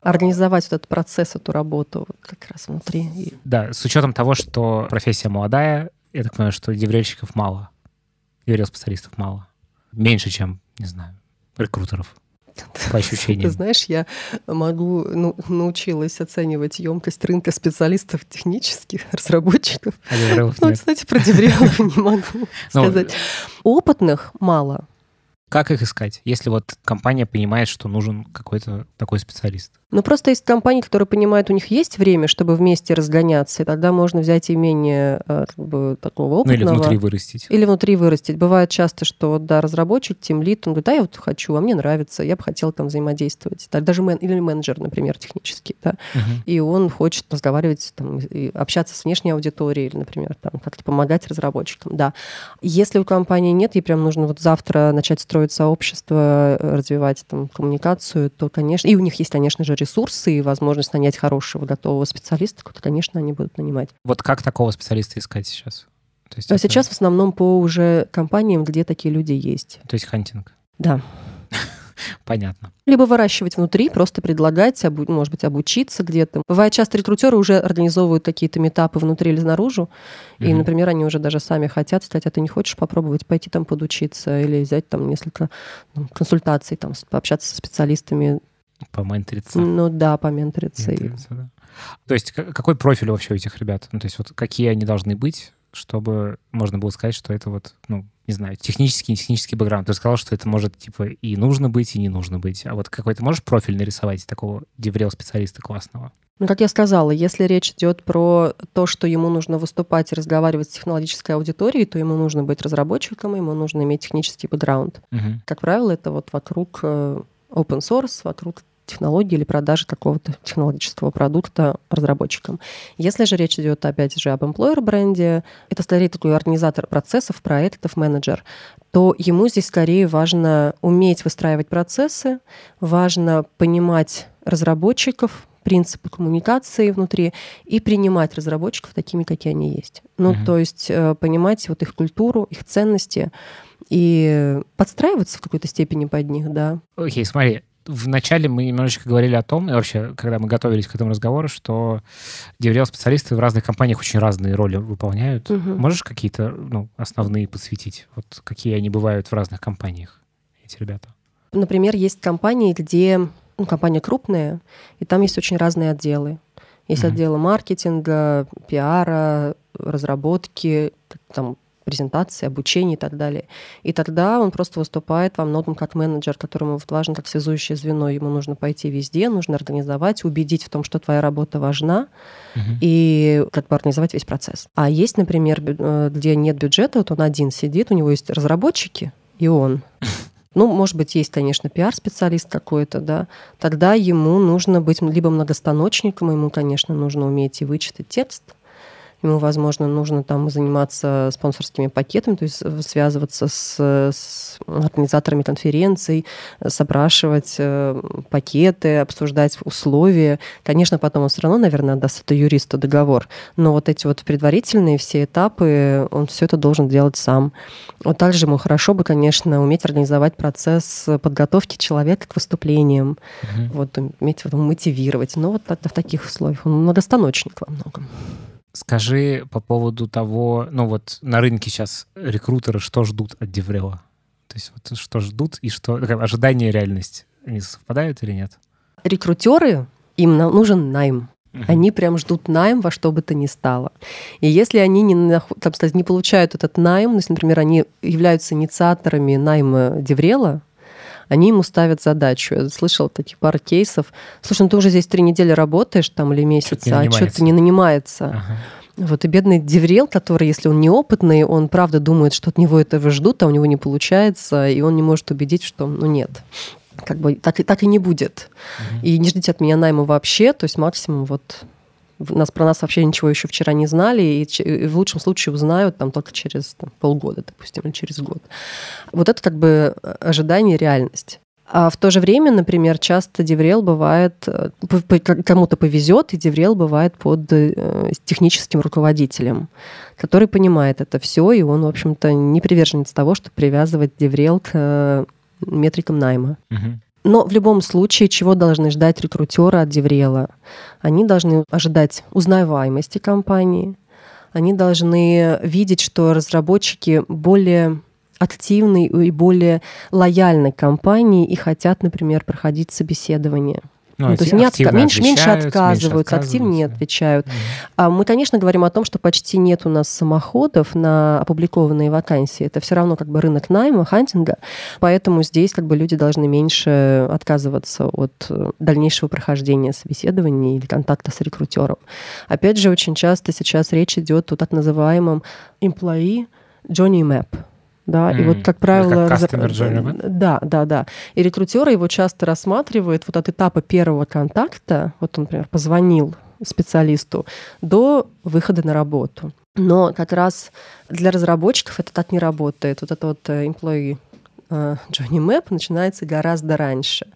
организовать вот этот процесс, эту работу вот как раз внутри. Да, с учетом того, что профессия молодая, я так понимаю, что деврельщиков мало, деврел-специалистов мало. Меньше, чем, не знаю, рекрутеров, по Ты ощущениям. знаешь, я могу, ну, научилась оценивать емкость рынка специалистов технических, разработчиков. А деврелов Ну, нет. кстати, про деврелов не могу Ну, сказать. Опытных мало. Как их искать, если вот компания понимает, что нужен какой-то такой специалист? Ну, просто есть компании, которые понимают, у них есть время, чтобы вместе разгоняться, и тогда можно взять и менее э, как бы, такого Ну или опытного. внутри вырастить. Или внутри вырастить. Бывает часто, что да, разработчик, тимлит, он говорит, да, я вот хочу, а мне нравится, я бы хотел там взаимодействовать. Даже мен, или менеджер, например, технический, да. Мгм. И он хочет разговаривать, там, и общаться с внешней аудиторией, или, например, там, как-то помогать разработчикам, да. Если у компании нет, ей прям нужно вот завтра начать строить сообщество, э, развивать там коммуникацию, то, конечно, и у них есть, конечно же, ресурсы и возможность нанять хорошего, готового специалиста, то, конечно, они будут нанимать. Вот как такого специалиста искать сейчас? То есть, А это- сейчас в основном по уже компаниям, где такие люди есть. то есть хантинг. Да. Понятно. Либо выращивать внутри, просто предлагать, обу- может быть, обучиться где-то. Бывает, часто рекрутеры уже организовывают какие-то метапы внутри или наружу. И, Мгм. например, они уже даже сами хотят сказать, а ты не хочешь попробовать пойти там подучиться или взять там несколько ну, консультаций, там, пообщаться со специалистами. Поменториться. Ну да, поменториться. И- Менториться, да. То есть какой профиль вообще у этих ребят? Ну, то есть вот какие они должны быть, чтобы можно было сказать, что это вот, ну, не знаю, технический, не технический бэкграунд. Ты сказал, что это может, типа, и нужно быть, и не нужно быть. А вот какой ты можешь профиль нарисовать такого деврел-специалиста классного? Ну, как я сказала, если речь идет про то, что ему нужно выступать и разговаривать с технологической аудиторией, то ему нужно быть разработчиком, ему нужно иметь технический бэкграунд. Мгм. Как правило, это вот вокруг э, open source, вокруг технологии или продажи какого-то технологического продукта разработчикам. Если же речь идет, опять же, об employer бренде, это скорее такой организатор процессов, проектов, менеджер, то ему здесь скорее важно уметь выстраивать процессы, важно понимать разработчиков, принципы коммуникации внутри и принимать разработчиков такими, какие они есть. Ну, Мгм. то есть э, понимать вот их культуру, их ценности и подстраиваться в какой-то степени под них, да. Окей, смотри, вначале мы немножечко говорили о том, и вообще, когда мы готовились к этому разговору, что деврел-специалисты в разных компаниях очень разные роли выполняют. Мгм. Можешь какие-то ну, основные подсветить? Вот какие они бывают в разных компаниях, эти ребята? Например, есть компании, где ну, компания крупная, и там есть очень разные отделы. Есть Мгм. отделы маркетинга, пиара, разработки, там, презентации, обучения и так далее. И тогда он просто выступает во многом как менеджер, которому важно как связующее звено. Ему нужно пойти везде, нужно организовать, убедить в том, что твоя работа важна, Мгм. и как бы организовать весь процесс. А есть, например, э, где нет бюджета, вот он один сидит, у него есть разработчики, и он. Ну, может быть, есть, конечно, пиар-специалист какой-то, да. Тогда ему нужно быть либо многостаночником, ему, конечно, нужно уметь и вычитать текст, ему, возможно, нужно там заниматься спонсорскими пакетами, то есть связываться с, с организаторами конференций, запрашивать э, пакеты, обсуждать условия. Конечно, потом он все равно, наверное, отдаст это юристу договор, но вот эти вот предварительные все этапы, он все это должен делать сам. Вот также ему хорошо бы, конечно, уметь организовать процесс подготовки человека к выступлениям, Мгм. вот уметь его мотивировать. Но вот в таких условиях он многостаночник во многом. Скажи по поводу того, ну вот на рынке сейчас рекрутеры что ждут от Деврела? То есть вот что ждут и что... такая ожидание и реальность, они совпадают или нет? Рекрутеры, им нужен найм. Они прям ждут найм во что бы то ни стало. И если они не, там, сказать, не получают этот найм, ну, если, например, они являются инициаторами найма DevRel а, они ему ставят задачу. Я слышала такие пару кейсов. Слушай, ну ты уже здесь три недели работаешь там или месяц, а что-то не нанимается. Ага. Вот и бедный DevRel, который, если он неопытный, он правда думает, что от него этого ждут, а у него не получается, и он не может убедить, что ну нет. Как бы так, и- так и не будет. Мгм. И не ждите от меня найма вообще, то есть максимум вот нас про нас вообще ничего еще вчера не знали, и в лучшем случае узнают там только через там, полгода, допустим, или через год. Вот это как бы э, ожидание реальность. А в то же время, например, часто DevRel бывает, э, кому-то повезет, и DevRel бывает под э, техническим руководителем, который понимает это все, и он, в общем-то, не приверженец того, чтобы привязывать DevRel к метрикам найма. Угу. Но в любом случае, чего должны ждать рекрутеры от DevRel а? Они должны ожидать узнаваемости компании, они должны видеть, что разработчики более активны и более лояльны к компании и хотят, например, проходить собеседование. Ну, ну, то есть не отка- меньше, меньше отказываются, активнее отвечают. Mm-hmm. Мы, конечно, говорим о том, что почти нет у нас самоходов на опубликованные вакансии. Это все равно как бы рынок найма, хантинга, поэтому здесь как бы люди должны меньше отказываться от э, дальнейшего прохождения собеседования или контакта с рекрутером. Опять же, очень часто сейчас речь идет о так называемом employee journey map да, mm. и вот, как правило... Как journey, да, да, да. И рекрутеры его часто рассматривают вот от этапа первого контакта, вот он, например, позвонил специалисту, до выхода на работу. Но как раз для разработчиков это так не работает. Вот это вот э, employee Джонни Мэп начинается гораздо раньше.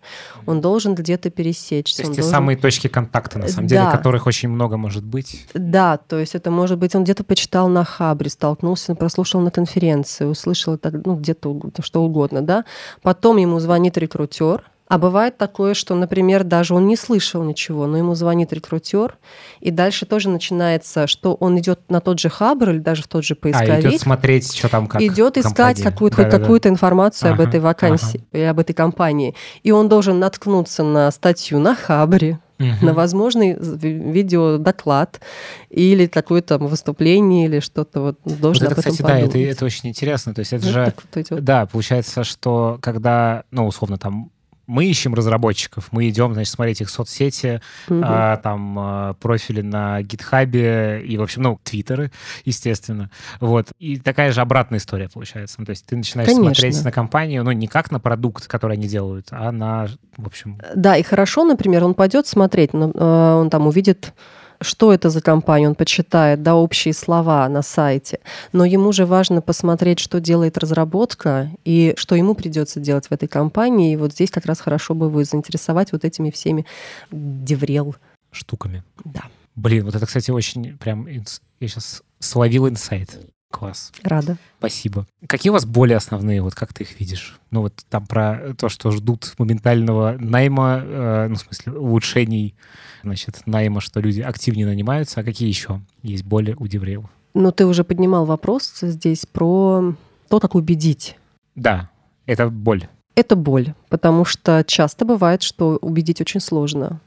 Он должен где-то пересечься. То есть те должен... самые точки контакта, на самом да. деле, которых очень много может быть. Да, то есть это может быть, он где-то почитал на Хабре, столкнулся, прослушал на конференции, услышал это, ну, где-то что угодно, да. Потом ему звонит рекрутер, а бывает такое, что, например, даже он не слышал ничего, но ему звонит рекрутер, и дальше тоже начинается, что он идет на тот же Хабр или даже в тот же поисковик. А, идет смотреть, что там как Идет искать какую-то, да, хоть да, какую-то информацию ага, об этой вакансии, ага. об этой компании. И он должен наткнуться на статью на Хабре, угу. на возможный видеодоклад или какое-то выступление или что-то вот должен вот это, кстати, подумать. да, это, это очень интересно. То есть это вот же, да, получается, что когда, ну, условно, там мы ищем разработчиков, мы идем, значит, смотреть их соцсети, угу. а, там а, профили на гитхабе и, в общем, ну, твиттеры, естественно. Вот. И такая же обратная история получается. Ну, то есть ты начинаешь Конечно. смотреть на компанию, ну, не как на продукт, который они делают, а на, в общем... Да, и хорошо, например, он пойдет смотреть, но, э, он там увидит что это за компания, он почитает, да, общие слова на сайте, но ему же важно посмотреть, что делает разработка и что ему придется делать в этой компании. И вот здесь как раз хорошо бы вы заинтересовать вот этими всеми деврел штуками. Да. Блин, вот это, кстати, очень прям... Я сейчас словил инсайт. Класс. Рада. Спасибо. Какие у вас боли основные, вот как ты их видишь? Ну вот там про то, что ждут моментального найма, э, ну в смысле улучшений, значит, найма, что люди активнее нанимаются, а какие еще есть боли у девреев? Ну ты уже поднимал вопрос здесь про то, как убедить. Да, это боль. Это боль, потому что часто бывает, что убедить очень сложно.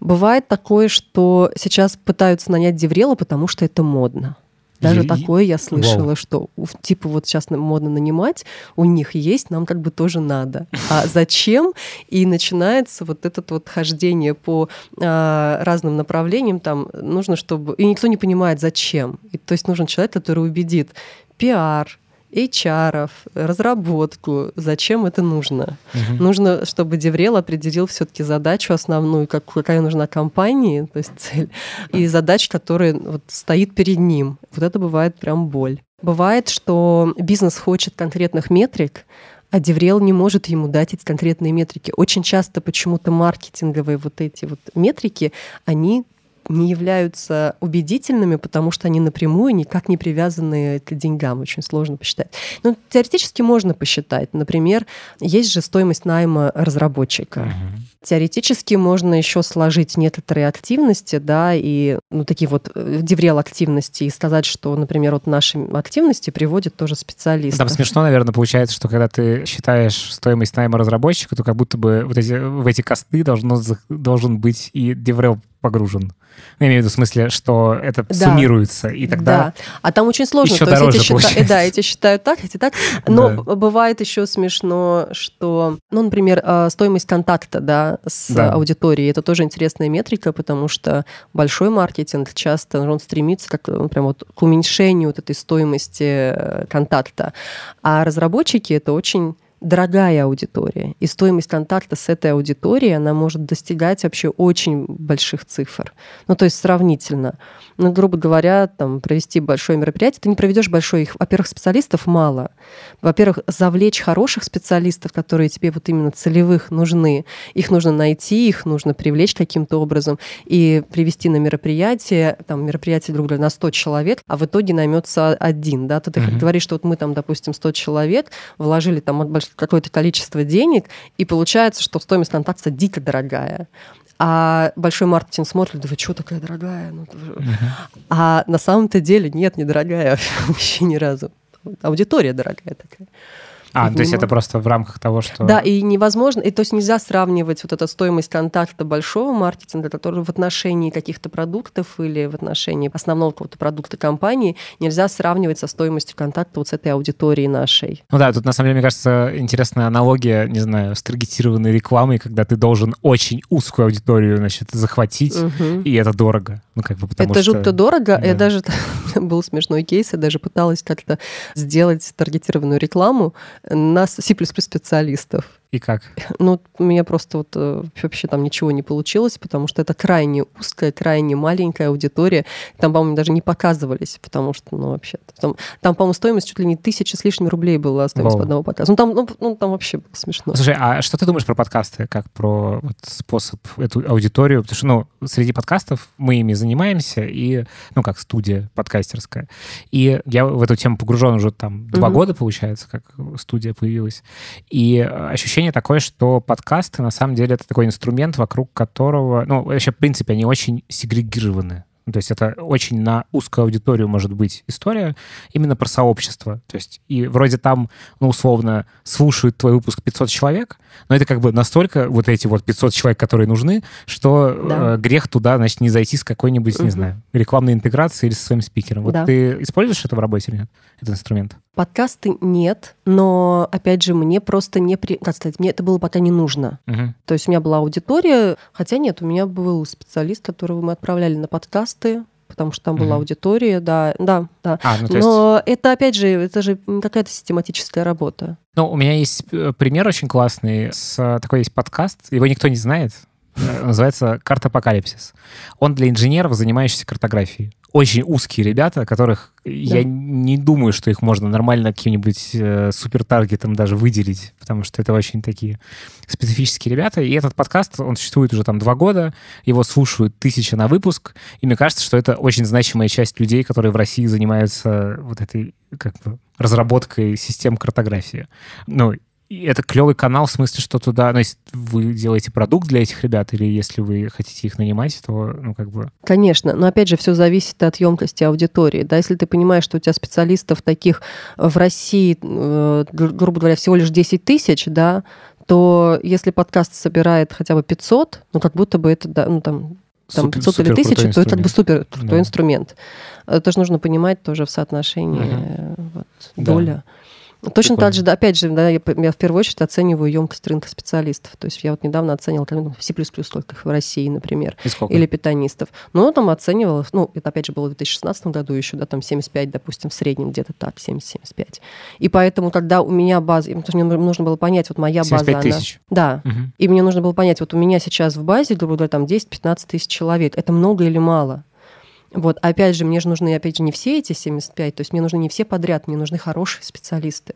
Бывает такое, что сейчас пытаются нанять деврела, потому что это модно. Даже и, такое я слышала, вау. что типа вот сейчас модно нанимать, у них есть, нам как бы тоже надо. А зачем? И начинается вот это вот хождение по а, разным направлениям, там нужно, чтобы... И никто не понимает, зачем. И, то есть нужен человек, который убедит пиар, HR, разработку. Зачем это нужно? Угу. Нужно, чтобы Деврел определил все-таки задачу основную, как, какая нужна компании, то есть цель, и задача, которая вот стоит перед ним. Вот это бывает прям боль. Бывает, что бизнес хочет конкретных метрик, а Деврел не может ему дать эти конкретные метрики. Очень часто почему-то маркетинговые вот эти вот метрики, они не являются убедительными, потому что они напрямую никак не привязаны к деньгам. Очень сложно посчитать. Но ну, теоретически можно посчитать. Например, есть же стоимость найма разработчика. Uh-huh. Теоретически можно еще сложить некоторые активности, да, и ну, такие вот э, деврел активности, и сказать, что, например, вот наши активности приводят тоже специалисты. Там смешно, наверное, получается, что когда ты считаешь стоимость найма разработчика, то как будто бы вот эти, в эти косты должно, должен быть и деврел погружен. Я имею в виду в смысле, что это да. суммируется, и тогда Да, а там очень сложно. Еще То дороже эти считают, Да, эти считают так, эти так. Но да. бывает еще смешно, что, ну, например, а, стоимость контакта, да, с да. аудиторией, это тоже интересная метрика, потому что большой маркетинг часто, он стремится как, ну, прям вот к уменьшению вот этой стоимости э, контакта. А разработчики это очень дорогая аудитория. И стоимость контакта с этой аудиторией, она может достигать вообще очень больших цифр. Ну, то есть сравнительно. Ну, грубо говоря, там, провести большое мероприятие, ты не проведешь большое их. Во-первых, специалистов мало. Во-первых, завлечь хороших специалистов, которые тебе вот именно целевых нужны. Их нужно найти, их нужно привлечь каким-то образом и привести на мероприятие, там, мероприятие, грубо говоря, на 100 человек, а в итоге наймется один, да, то ты mm-hmm. говоришь, что вот мы там, допустим, 100 человек, вложили там какое-то количество денег, и получается, что стоимость контакта дико дорогая. А большой маркетинг смотрит, да вы что такая дорогая? Ну, uh-huh. А на самом-то деле нет, недорогая вообще ни разу. Аудитория дорогая такая. А, то есть это просто в рамках того, что... Да, и невозможно, и то есть нельзя сравнивать вот эту стоимость контакта большого маркетинга, который в отношении каких-то продуктов или в отношении основного какого-то продукта компании нельзя сравнивать со стоимостью контакта вот с этой аудиторией нашей. Ну да, тут на самом деле, мне кажется, интересная аналогия, не знаю, с таргетированной рекламой, когда ты должен очень узкую аудиторию, значит, захватить, угу. и это дорого. Ну, как бы потому это что... жутко дорого. Да. Я даже был смешной кейс, я даже пыталась как-то сделать таргетированную рекламу на C++ специалистов. И как? Ну, у меня просто вот э, вообще там ничего не получилось, потому что это крайне узкая, крайне маленькая аудитория. Там, по-моему, даже не показывались, потому что, ну, вообще... Там, там по-моему, стоимость чуть ли не тысяча с лишним рублей была стоимость Воу. одного подкаста. Ну там, ну, ну, там вообще было смешно. Слушай, а что ты думаешь про подкасты, как про вот способ эту аудиторию? Потому что, ну, среди подкастов мы ими занимаемся, и, ну, как студия подкастерская. И я в эту тему погружен уже там два угу. года, получается, как студия появилась. И ощущение ощущение такое, что подкасты, на самом деле, это такой инструмент, вокруг которого, ну, вообще, в принципе, они очень сегрегированы. Ну, то есть это очень на узкую аудиторию может быть история именно про сообщество. То есть и вроде там, ну, условно, слушают твой выпуск 500 человек, но это как бы настолько вот эти вот 500 человек, которые нужны, что да. э, грех туда, значит, не зайти с какой-нибудь, угу. не знаю, рекламной интеграцией или со своим спикером. Вот да. ты используешь это в работе или нет, этот инструмент? Подкасты нет, но, опять же, мне просто не... При... Как сказать, мне это было пока не нужно. Угу. То есть у меня была аудитория, хотя нет, у меня был специалист, которого мы отправляли на подкасты, потому что там была mm аудитория, да, да, да. А, ну, Но есть... это, опять же, это же какая-то систематическая работа. Ну, у меня есть э, пример очень классный. С, такой есть подкаст, его никто не знает, э, называется «Карта апокалипсис». Он для инженеров, занимающихся картографией очень узкие ребята, которых да. я не думаю, что их можно нормально каким-нибудь э, супертаргетом даже выделить, потому что это очень такие специфические ребята. И этот подкаст, он существует уже там два года, его слушают тысячи на выпуск, и мне кажется, что это очень значимая часть людей, которые в России занимаются вот этой как бы разработкой систем картографии. Ну, это клевый канал в смысле, что туда, ну, если вы делаете продукт для этих ребят, или если вы хотите их нанимать, то, ну, как бы... Конечно, но, опять же, все зависит от емкости аудитории, да, если ты понимаешь, что у тебя специалистов таких в России, э, грубо говоря, всего лишь 10 тысяч, да, то если подкаст собирает хотя бы 500, ну, как будто бы это, да, ну, там, там супер, 500 или 1000, то это как бы супер крутой да. инструмент. Это же нужно понимать тоже в соотношении угу. вот, да. Доля. Точно так же, да, опять же, да, я, я в первую очередь оцениваю емкость рынка специалистов. То есть я вот недавно оценивала там, C++ сколько их в России, например, или питанистов. Ну, там оценивала, ну, это опять же было в 2016 году еще, да, там 75, допустим, в среднем где-то так, 70-75. И поэтому, когда у меня база, мне нужно было понять, вот моя база, она... тысяч? Да. Угу. И мне нужно было понять, вот у меня сейчас в базе, грубо говоря, там 10-15 тысяч человек. Это много или мало? Вот, опять же, мне же нужны, опять же, не все эти 75, то есть мне нужны не все подряд, мне нужны хорошие специалисты.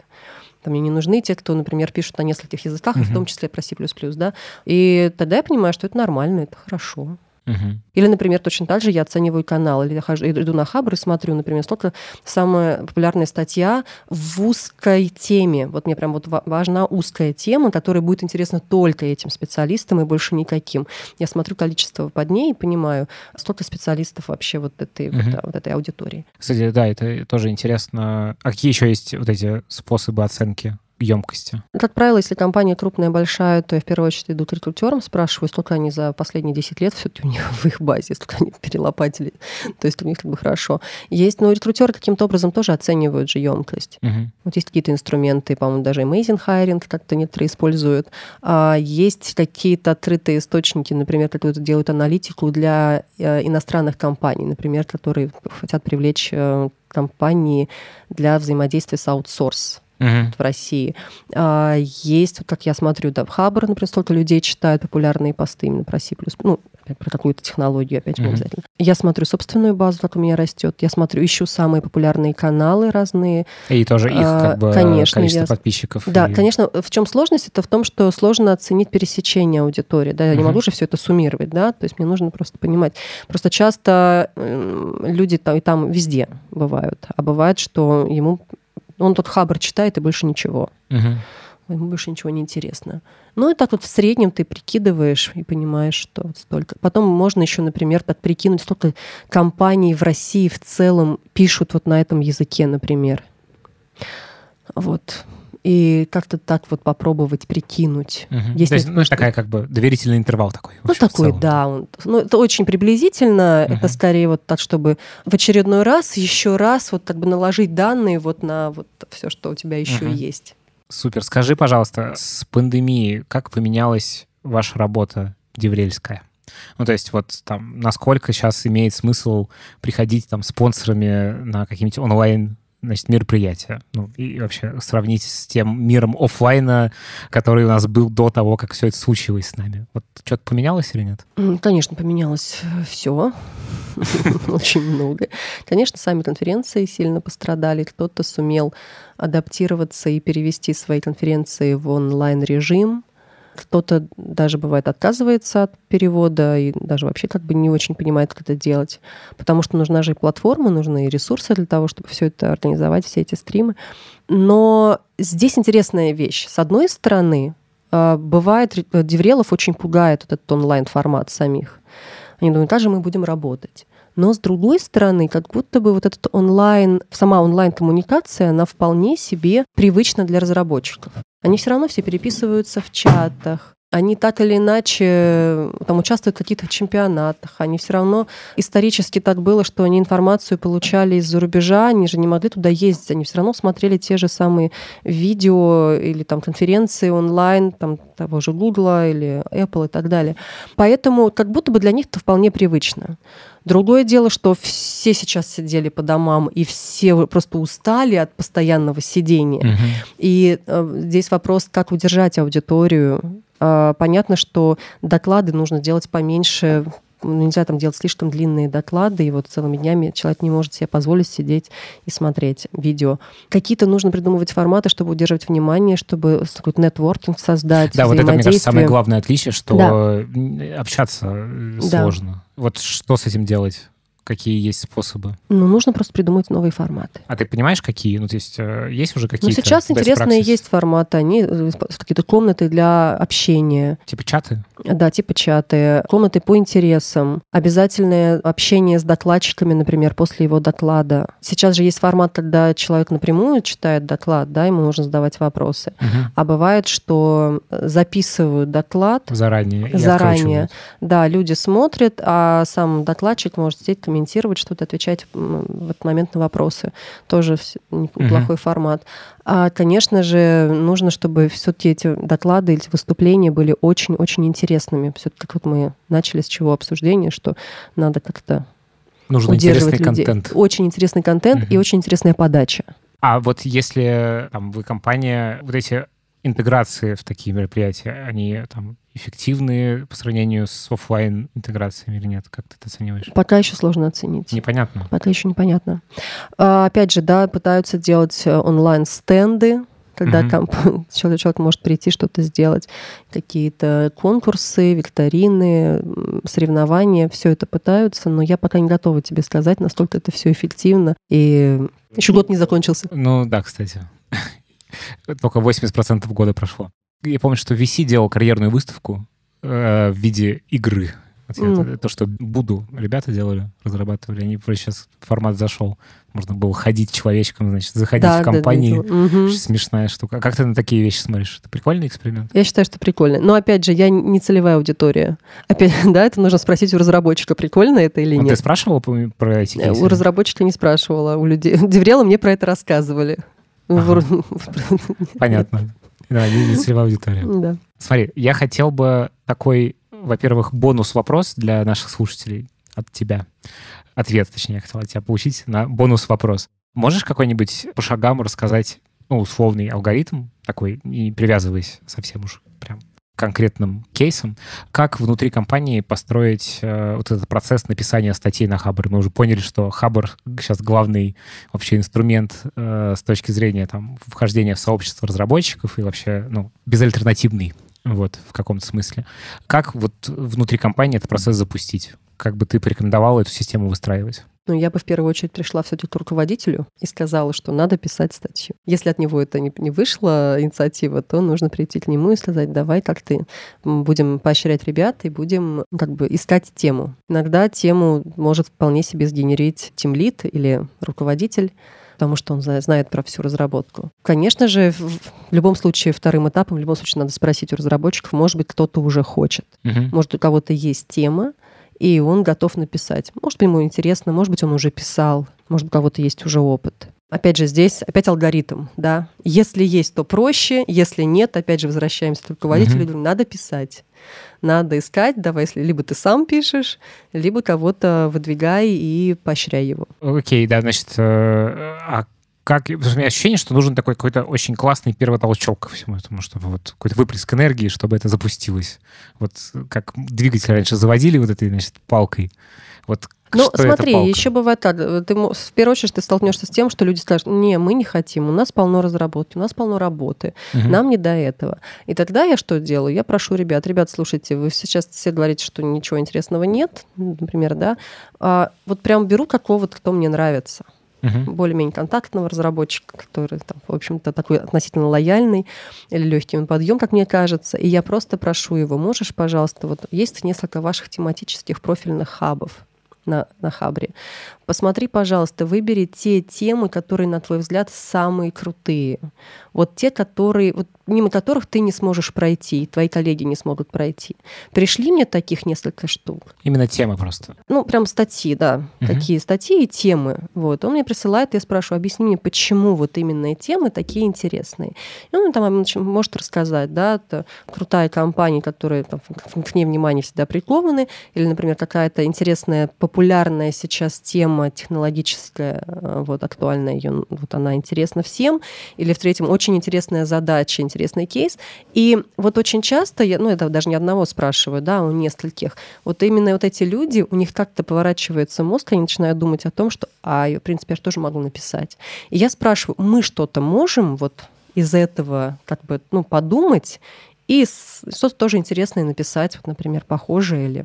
Там мне не нужны те, кто, например, пишут на нескольких языках, uh-huh. в том числе про C++, да. И тогда я понимаю, что это нормально, это хорошо. Угу. Или, например, точно так же я оцениваю канал, или я хожу, иду на Хабр и смотрю, например, сколько самая популярная статья в узкой теме. Вот мне прям вот важна узкая тема, которая будет интересна только этим специалистам и больше никаким. Я смотрю количество под ней и понимаю, сколько специалистов вообще вот этой, угу. вот, вот этой аудитории. Кстати, да, это тоже интересно. А какие еще есть вот эти способы оценки емкости? Как правило, если компания крупная, большая, то я в первую очередь иду к рекрутерам, спрашиваю, сколько они за последние 10 лет все-таки у них в их базе, сколько они перелопатили. То есть у них как бы хорошо. Есть, но рекрутеры каким-то образом тоже оценивают же емкость. Угу. Вот есть какие-то инструменты, по-моему, даже Amazing Hiring как-то некоторые используют. А есть какие-то открытые источники, например, которые делают аналитику для э, иностранных компаний, например, которые хотят привлечь э, компании для взаимодействия с аутсорс Мгм. в России. А, Есть, вот как я смотрю, да, в Хабр, например, столько людей читают популярные посты именно про C++, ну, про какую-то технологию, опять не Мгм. обязательно. Я смотрю собственную базу, как у меня растет. Я смотрю, ищу самые популярные каналы разные. И тоже их А, как бы конечно, количество я- подписчиков. Да, и- конечно, в чем сложность? Это в том, что сложно оценить пересечение аудитории. Да, я не Мгм. могу же все это суммировать, да, то есть мне нужно просто понимать. Просто часто люди там и там везде бывают, а бывает, что ему он тот хабр читает и больше ничего. Мгм. Ему больше ничего не интересно. Ну и так вот в среднем ты прикидываешь и понимаешь, что вот столько. Потом можно еще, например, так прикинуть, сколько компаний в России в целом пишут вот на этом языке, например. Вот. И как-то так вот попробовать прикинуть. Мгм. Есть То есть, ну, такая как бы доверительный интервал такой. Ну, общем, такой, да. Он, ну, это очень приблизительно. Мгм. Это скорее вот так, чтобы в очередной раз, еще раз вот как бы наложить данные вот на вот все, что у тебя еще Мгм. есть. Супер. Скажи, пожалуйста, с пандемией как поменялась ваша работа деврельская? Ну, то есть вот там, насколько сейчас имеет смысл приходить там спонсорами на какие-нибудь онлайн значит, мероприятия. Ну, и вообще сравнить с тем миром оффлайна, который у нас был до того, как все это случилось с нами. Вот что-то поменялось или нет? Конечно, поменялось все. Очень много. Конечно, сами конференции сильно пострадали. Кто-то сумел адаптироваться и перевести свои конференции в онлайн-режим. Кто-то даже бывает отказывается от перевода и даже вообще как бы не очень понимает, как это делать. Потому что нужна же и платформа, нужны и ресурсы для того, чтобы все это организовать, все эти стримы. Но здесь интересная вещь. С одной стороны, а, бывает, э, деврелов очень пугает вот этот онлайн-формат самих. Они думают, как же мы будем работать. Но с другой стороны, как будто бы вот этот онлайн, сама онлайн-коммуникация, она вполне себе привычна для разработчиков. Они все равно все переписываются в чатах, они так или иначе там участвуют в каких-то чемпионатах, они все равно исторически так было, что они информацию получали из-за рубежа, они же не могли туда ездить, они все равно смотрели те же самые видео или там конференции онлайн, там того же Google или Apple и так далее. Поэтому как будто бы для них это вполне привычно. Другое дело, что все сейчас сидели по домам, и все просто устали от постоянного сидения. Мгм. И э, здесь вопрос, как удержать аудиторию. Э, понятно, что доклады нужно делать поменьше. Ну, Нельзя там делать слишком длинные доклады, и вот целыми днями человек не может себе позволить сидеть и смотреть видео. Какие-то нужно придумывать форматы, чтобы удерживать внимание, чтобы какой-то нетворкинг создать, Да, вот это, мне кажется, самое главное отличие, что Да. общаться э, Да. сложно. Вот что с этим делать? Какие есть способы? Ну, нужно просто придумать новые форматы. А ты понимаешь, какие? Ну, то есть э, есть уже Ну, какие-то сейчас best интересные есть форматы, они э, какие-то комнаты для общения, Типа чаты? Да, типа чаты, комнаты по интересам, обязательное общение с докладчиками, например, после его доклада. Сейчас же есть формат, когда человек напрямую читает доклад, да, ему нужно задавать вопросы. Мгм. А бывает, что записывают доклад, Заранее. Заранее. да, люди смотрят, а сам докладчик может сидеть, комментировать что-то, отвечать в этот момент на вопросы. Тоже неплохой формат. А, конечно же, нужно, чтобы все-таки эти доклады, эти выступления были очень-очень интересными. Все-таки как вот мы начали с чего обсуждения, что надо как-то Нужен удерживать интересный людей. контент. Очень интересный контент и Мгм. очень интересная подача. А вот если там, вы компания, вот эти интеграции в такие мероприятия, они там эффективные по сравнению с оффлайн интеграциями или нет? Как ты это оцениваешь? Пока еще сложно оценить. Непонятно. Пока еще непонятно. А, опять же, да, пытаются делать э, онлайн-стенды, когда Мгм. комп- человек, человек может прийти что-то сделать, какие-то конкурсы, викторины, соревнования, все это пытаются, но я пока не готова тебе сказать, насколько это все эффективно. И еще год не закончился. Ну да, кстати. Только 80% года прошло. Я помню, что VC делал карьерную выставку э, в виде игры. Вот это- То, что Буду ребята делали, разрабатывали, они просто сейчас формат зашел. Можно было ходить человечком, значит, заходить Да, в да, да, компании. да. Мгм. Очень Смешная штука. А как ты на такие вещи смотришь? Это прикольный эксперимент? Я считаю, что прикольно. Но опять же, я не целевая аудитория. Опять, да, это нужно спросить у разработчика, прикольно это или Вот ты нет. спрашивал по- про эти Э, кейсы? У разработчика не спрашивала, у людей. Деврела мне про это рассказывали. Ага. Понятно. Да, не, не целевая аудитория. Да. Смотри, я хотел бы такой, во-первых, бонус-вопрос для наших слушателей от тебя. Ответ, точнее, я хотел от тебя получить на бонус-вопрос. Можешь какой-нибудь по шагам рассказать ну, условный алгоритм такой, не привязываясь совсем уж прям конкретным кейсом, как внутри компании построить э, вот этот процесс написания статей на Хабр. Мы уже поняли, что Хабр сейчас главный вообще инструмент э, с точки зрения там, вхождения в сообщество разработчиков и вообще ну, безальтернативный вот, в каком-то смысле. Как вот внутри компании этот процесс запустить? Как бы ты порекомендовал эту систему выстраивать? Ну, я бы в первую очередь пришла все-таки к руководителю и сказала, что надо писать статью. Если от него это не, не вышла инициатива, то нужно прийти к нему и сказать, давай как ты будем поощрять ребят и будем как бы искать тему. Иногда тему может вполне себе сгенерить тимлит или руководитель, потому что он знает про всю разработку. Конечно же, в любом случае, вторым этапом, в любом случае, надо спросить у разработчиков, может быть, кто-то уже хочет. Угу. Может, у кого-то есть тема, и он готов написать. Может ему интересно, может быть, он уже писал, может, у кого-то есть уже опыт. Опять же, здесь опять алгоритм, да. Если есть, то проще, если нет, опять же, возвращаемся к руководителю, угу. надо писать. Надо искать, давай, если либо ты сам пишешь, либо кого-то выдвигай и поощряй его. Окей, да, значит, э, а как... У меня ощущение, что нужен такой какой-то очень классный первый толчок ко всему этому, чтобы вот какой-то выплеск энергии, чтобы это запустилось. Вот как двигатель раньше заводили вот этой, значит, палкой. Вот ну, что смотри, еще бывает так. Ты, в первую очередь ты столкнешься с тем, что люди скажут, не, мы не хотим, у нас полно разработки, у нас полно работы, угу. нам не до этого. И тогда я что делаю? Я прошу ребят, ребят, слушайте, вы сейчас все говорите, что ничего интересного нет, например, да, а вот прям беру какого-то, кто мне нравится угу. более-менее контактного разработчика, который, там, в общем-то, такой относительно лояльный или легкий подъем, как мне кажется. И я просто прошу его, можешь, пожалуйста, вот есть несколько ваших тематических профильных хабов на, на Хабре. Посмотри, пожалуйста, выбери те темы, которые, на твой взгляд, самые крутые. Вот те, которые, вот мимо которых ты не сможешь пройти, и твои коллеги не смогут пройти. Пришли мне таких несколько штук. Именно темы просто? Ну, прям статьи, да. Угу. Такие статьи и темы. Вот. Он мне присылает, я спрашиваю, объясни мне, почему вот именно темы такие интересные. И он там может рассказать, да, это крутая компания, которая там, к ней внимание всегда прикованы, или, например, какая-то интересная, популярная сейчас тема, тема технологическая, э, вот актуальная, ее, вот она интересна всем, или в третьем очень интересная задача, интересный кейс. И вот очень часто, я, ну это даже не одного спрашиваю, да, у нескольких, вот именно вот эти люди, у них как-то поворачивается мозг, они начинают думать о том, что, а, в принципе, я же тоже могу написать. И я спрашиваю, мы что-то можем вот из этого как бы, ну, подумать и что-то тоже интересное написать, вот, например, похожее. Или...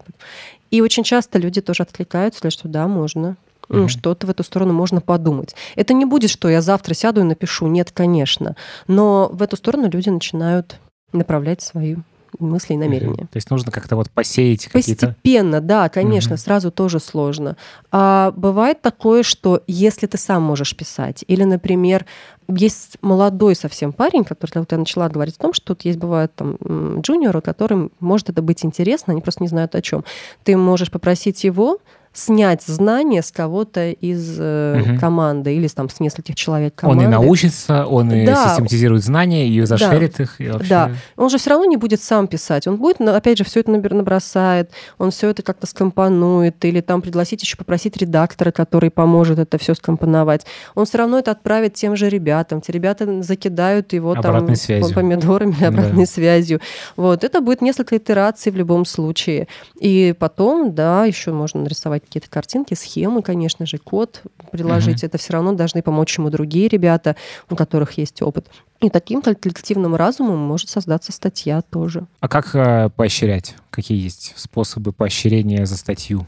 И очень часто люди тоже откликаются, что да, можно. Mm-hmm. Что-то в эту сторону можно подумать. Это не будет, что я завтра сяду и напишу. Нет, конечно. Но в эту сторону люди начинают направлять свою мысли и намерения. То есть нужно как-то вот посеять какие-то... Постепенно, да, конечно, угу. сразу тоже сложно. А бывает такое, что если ты сам можешь писать, или, например, есть молодой совсем парень, который, вот я начала говорить о том, что тут есть, бывают там джуниоры, которым может это быть интересно, они просто не знают о чем. Ты можешь попросить его снять знания с кого-то из угу. команды или там с нескольких человек команды. Он и научится, он и да. систематизирует знания, и зашерит да. их. И вообще... Да, он же все равно не будет сам писать. Он будет, опять же, все это набросает, он все это как-то скомпонует, или там пригласить еще попросить редактора, который поможет это все скомпоновать. Он все равно это отправит тем же ребятам. Те ребята закидают его обратной там связью. помидорами, обратной да. связью. Вот, это будет несколько итераций в любом случае. И потом, да, еще можно нарисовать какие-то картинки, схемы, конечно же, код приложить. Угу. Это все равно должны помочь ему другие ребята, у которых есть опыт. И таким коллективным разумом может создаться статья тоже. А как э, поощрять? Какие есть способы поощрения за статью?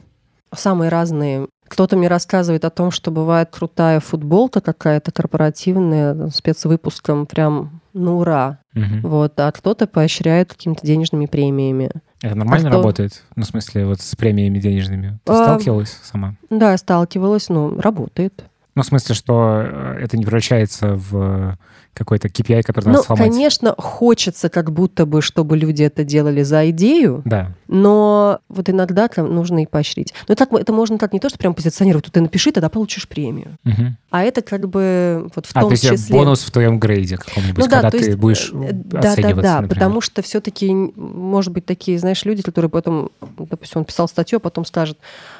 Самые разные. Кто-то мне рассказывает о том, что бывает крутая футболка какая-то корпоративная, спецвыпуском, прям ну ура. Угу. Вот, а кто-то поощряет какими-то денежными премиями. Это нормально а кто... работает? Ну, в смысле, вот с премиями денежными. Ты а, сталкивалась сама? Да, сталкивалась, ну, работает. Ну, в смысле, что э, это не превращается в какой-то KPI, который ну, надо сломать? конечно, хочется как будто бы, чтобы люди это делали за идею. Да. Но вот иногда там нужно и поощрить. Но так, это можно так не то, что прям позиционировать. Ты напиши, тогда получишь премию. Угу. А это как бы вот в а, том то есть числе... бонус в твоем грейде каком-нибудь, ну, да, когда то ты есть, будешь э, да, оцениваться, да, да, например. потому что все-таки, может быть, такие, знаешь, люди, которые потом, допустим, он писал статью, а потом скажет,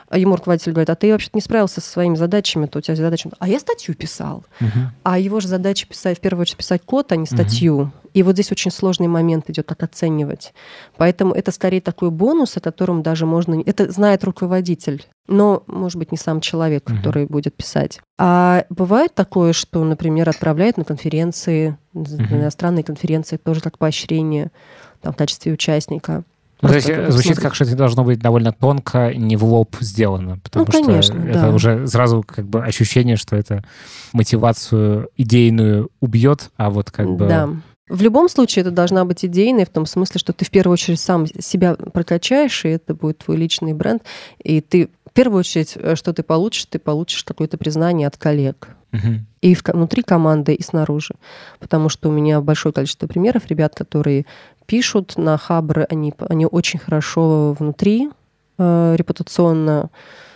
а ему руководитель говорит, а ты вообще-то не справился со своими задачами, то у тебя задача... А я статью писал. Угу. А его же задача писать, в первую очередь, писать код, а не статью. Угу. И вот здесь очень сложный момент идет, как оценивать. Поэтому это скорее такой бонус, о котором даже можно... Это знает руководитель, но, может быть, не сам человек, угу. который будет писать. А бывает такое, что, например, отправляют на конференции, угу. на иностранные конференции, тоже как поощрение там, в качестве участника. Ну, то есть звучит как, что это должно быть довольно тонко, не в лоб сделано, потому ну, конечно, что да. это уже сразу как бы ощущение, что это мотивацию идейную убьет, а вот как бы... Да. В любом случае это должна быть идейной, в том смысле, что ты в первую очередь сам себя прокачаешь, и это будет твой личный бренд, и ты в первую очередь, что ты получишь, ты получишь какое-то признание от коллег. Угу. И внутри команды, и снаружи. Потому что у меня большое количество примеров ребят, которые пишут на Хабры, они, они очень хорошо внутри э, репутационно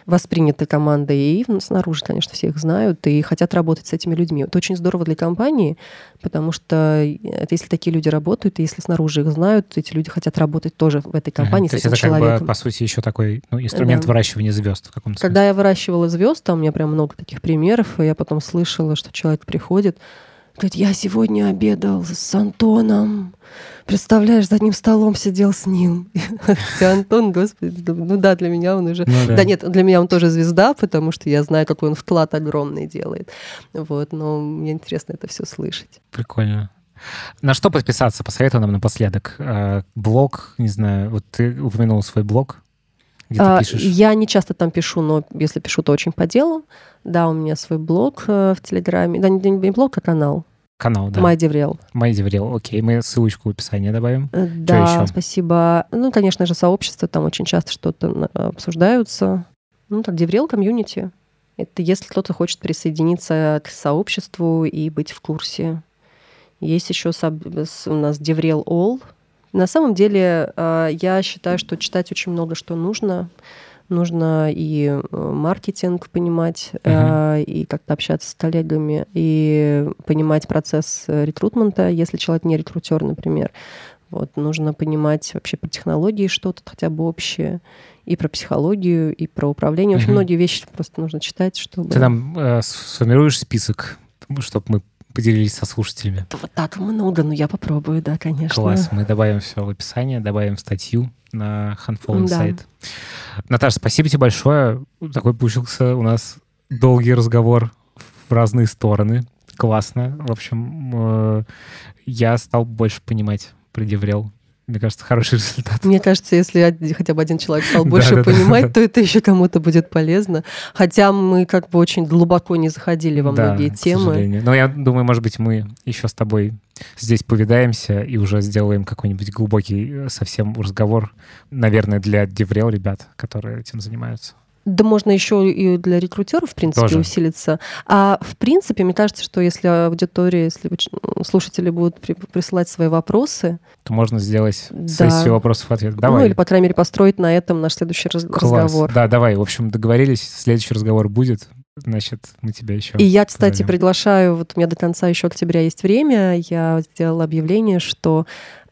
восприняты командой, и снаружи, конечно, все их знают и хотят работать с этими людьми. Это очень здорово для компании, потому что если такие люди работают, и если снаружи их знают, эти люди хотят работать тоже в этой компании mm-hmm. с То этим это человеком. как бы, по сути, еще такой ну, инструмент да. выращивания звезд в каком-то Когда я выращивала звезд, там у меня прям много таких примеров, и я потом слышала, что человек приходит, говорит, я сегодня обедал с Антоном. Представляешь, за одним столом сидел с ним. Антон, господи, ну да, для меня он уже... Ну, да. да нет, для меня он тоже звезда, потому что я знаю, какой он вклад огромный делает. Вот, но мне интересно это все слышать. Прикольно. На что подписаться? Посоветуй нам напоследок. А, блог, не знаю, вот ты упомянул свой блог. Где а, ты пишешь? Я не часто там пишу, но если пишу, то очень по делу. Да, у меня свой блог э, в Телеграме. Да, не, не блог, а канал. Канал, да. MyDevRel. MyDevRel, окей. Мы ссылочку в описании добавим. Э, Да, спасибо. Ну, конечно же, сообщество, там очень часто что-то обсуждаются. Ну, так, DevRel комьюнити. Это если кто-то хочет присоединиться к сообществу и быть в курсе. Есть еще у нас DevRel All. На самом деле, э, я считаю, что читать очень много что нужно нужно и маркетинг понимать, uh-huh. и как-то общаться с коллегами, и понимать процесс рекрутмента, если человек не рекрутер, например. Вот, нужно понимать вообще про технологии что-то хотя бы общее, и про психологию, и про управление. Очень uh-huh. многие вещи просто нужно читать, чтобы... Ты нам э, сформируешь список, чтобы мы поделились со слушателями. Вот так много, но я попробую, да, конечно. Класс, мы добавим все в описание, добавим статью на Handful Insight. Да. Наташа, спасибо тебе большое. Такой получился у нас долгий разговор в разные стороны. Классно. В общем, э, я стал больше понимать про Деврел. Мне кажется, хороший результат. Мне кажется, если хотя бы один человек стал больше понимать, то это еще кому-то будет полезно. Хотя мы как бы очень глубоко не заходили во многие темы. Сожалению. Но я думаю, может быть, мы еще с тобой здесь повидаемся и уже сделаем какой-нибудь глубокий совсем разговор, наверное, для Деврел ребят, которые этим занимаются. Да можно еще и для рекрутеров, в принципе, Тоже. усилиться. А в принципе, мне кажется, что если аудитория, если слушатели будут при, присылать свои вопросы... То можно сделать да. сессию вопросов-ответов. Давай. Ну или, по крайней мере, построить на этом наш следующий раз- Класс. разговор. Да, давай. В общем, договорились. Следующий разговор будет. Значит, мы тебя еще... И я, кстати, позовем. приглашаю, вот у меня до конца еще октября есть время, я сделала объявление, что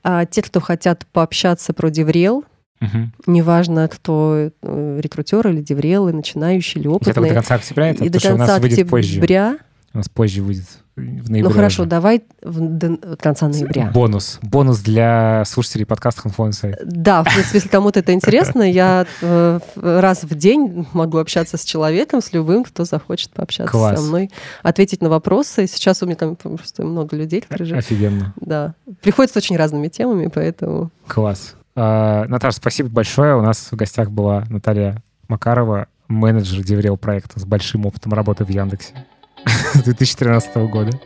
а, те, кто хотят пообщаться про Деврел, Угу. Неважно, кто э, рекрутер или деврелы, начинающий или опытный. Это до конца октября, это и до что у конца нас выйдет позже. октября. У нас позже выйдет в ноябре. Ну хорошо, уже. давай в, до конца ноября. Бонус. Бонус для слушателей подкаста Handful Insight. Да, в принципе, если кому-то это интересно, я э, раз в день могу общаться с человеком, с любым, кто захочет пообщаться Класс. со мной, ответить на вопросы. Сейчас у меня там просто много людей, которые же... Офигенно. Да. Приходят с очень разными темами, поэтому... Класс. Uh, Наташа, спасибо большое. У нас в гостях была Наталья Макарова, менеджер Деврел проекта с большим опытом работы в Яндексе с 2013 года.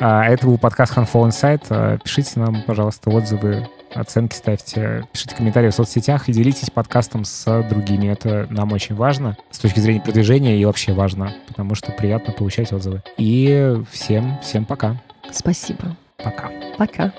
Uh, это был подкаст Handful Insight. Uh, пишите нам, пожалуйста, отзывы, оценки ставьте, пишите комментарии в соцсетях и делитесь подкастом с другими. Это нам очень важно с точки зрения продвижения и вообще важно, потому что приятно получать отзывы. И всем, всем пока. Спасибо. Пока. Пока.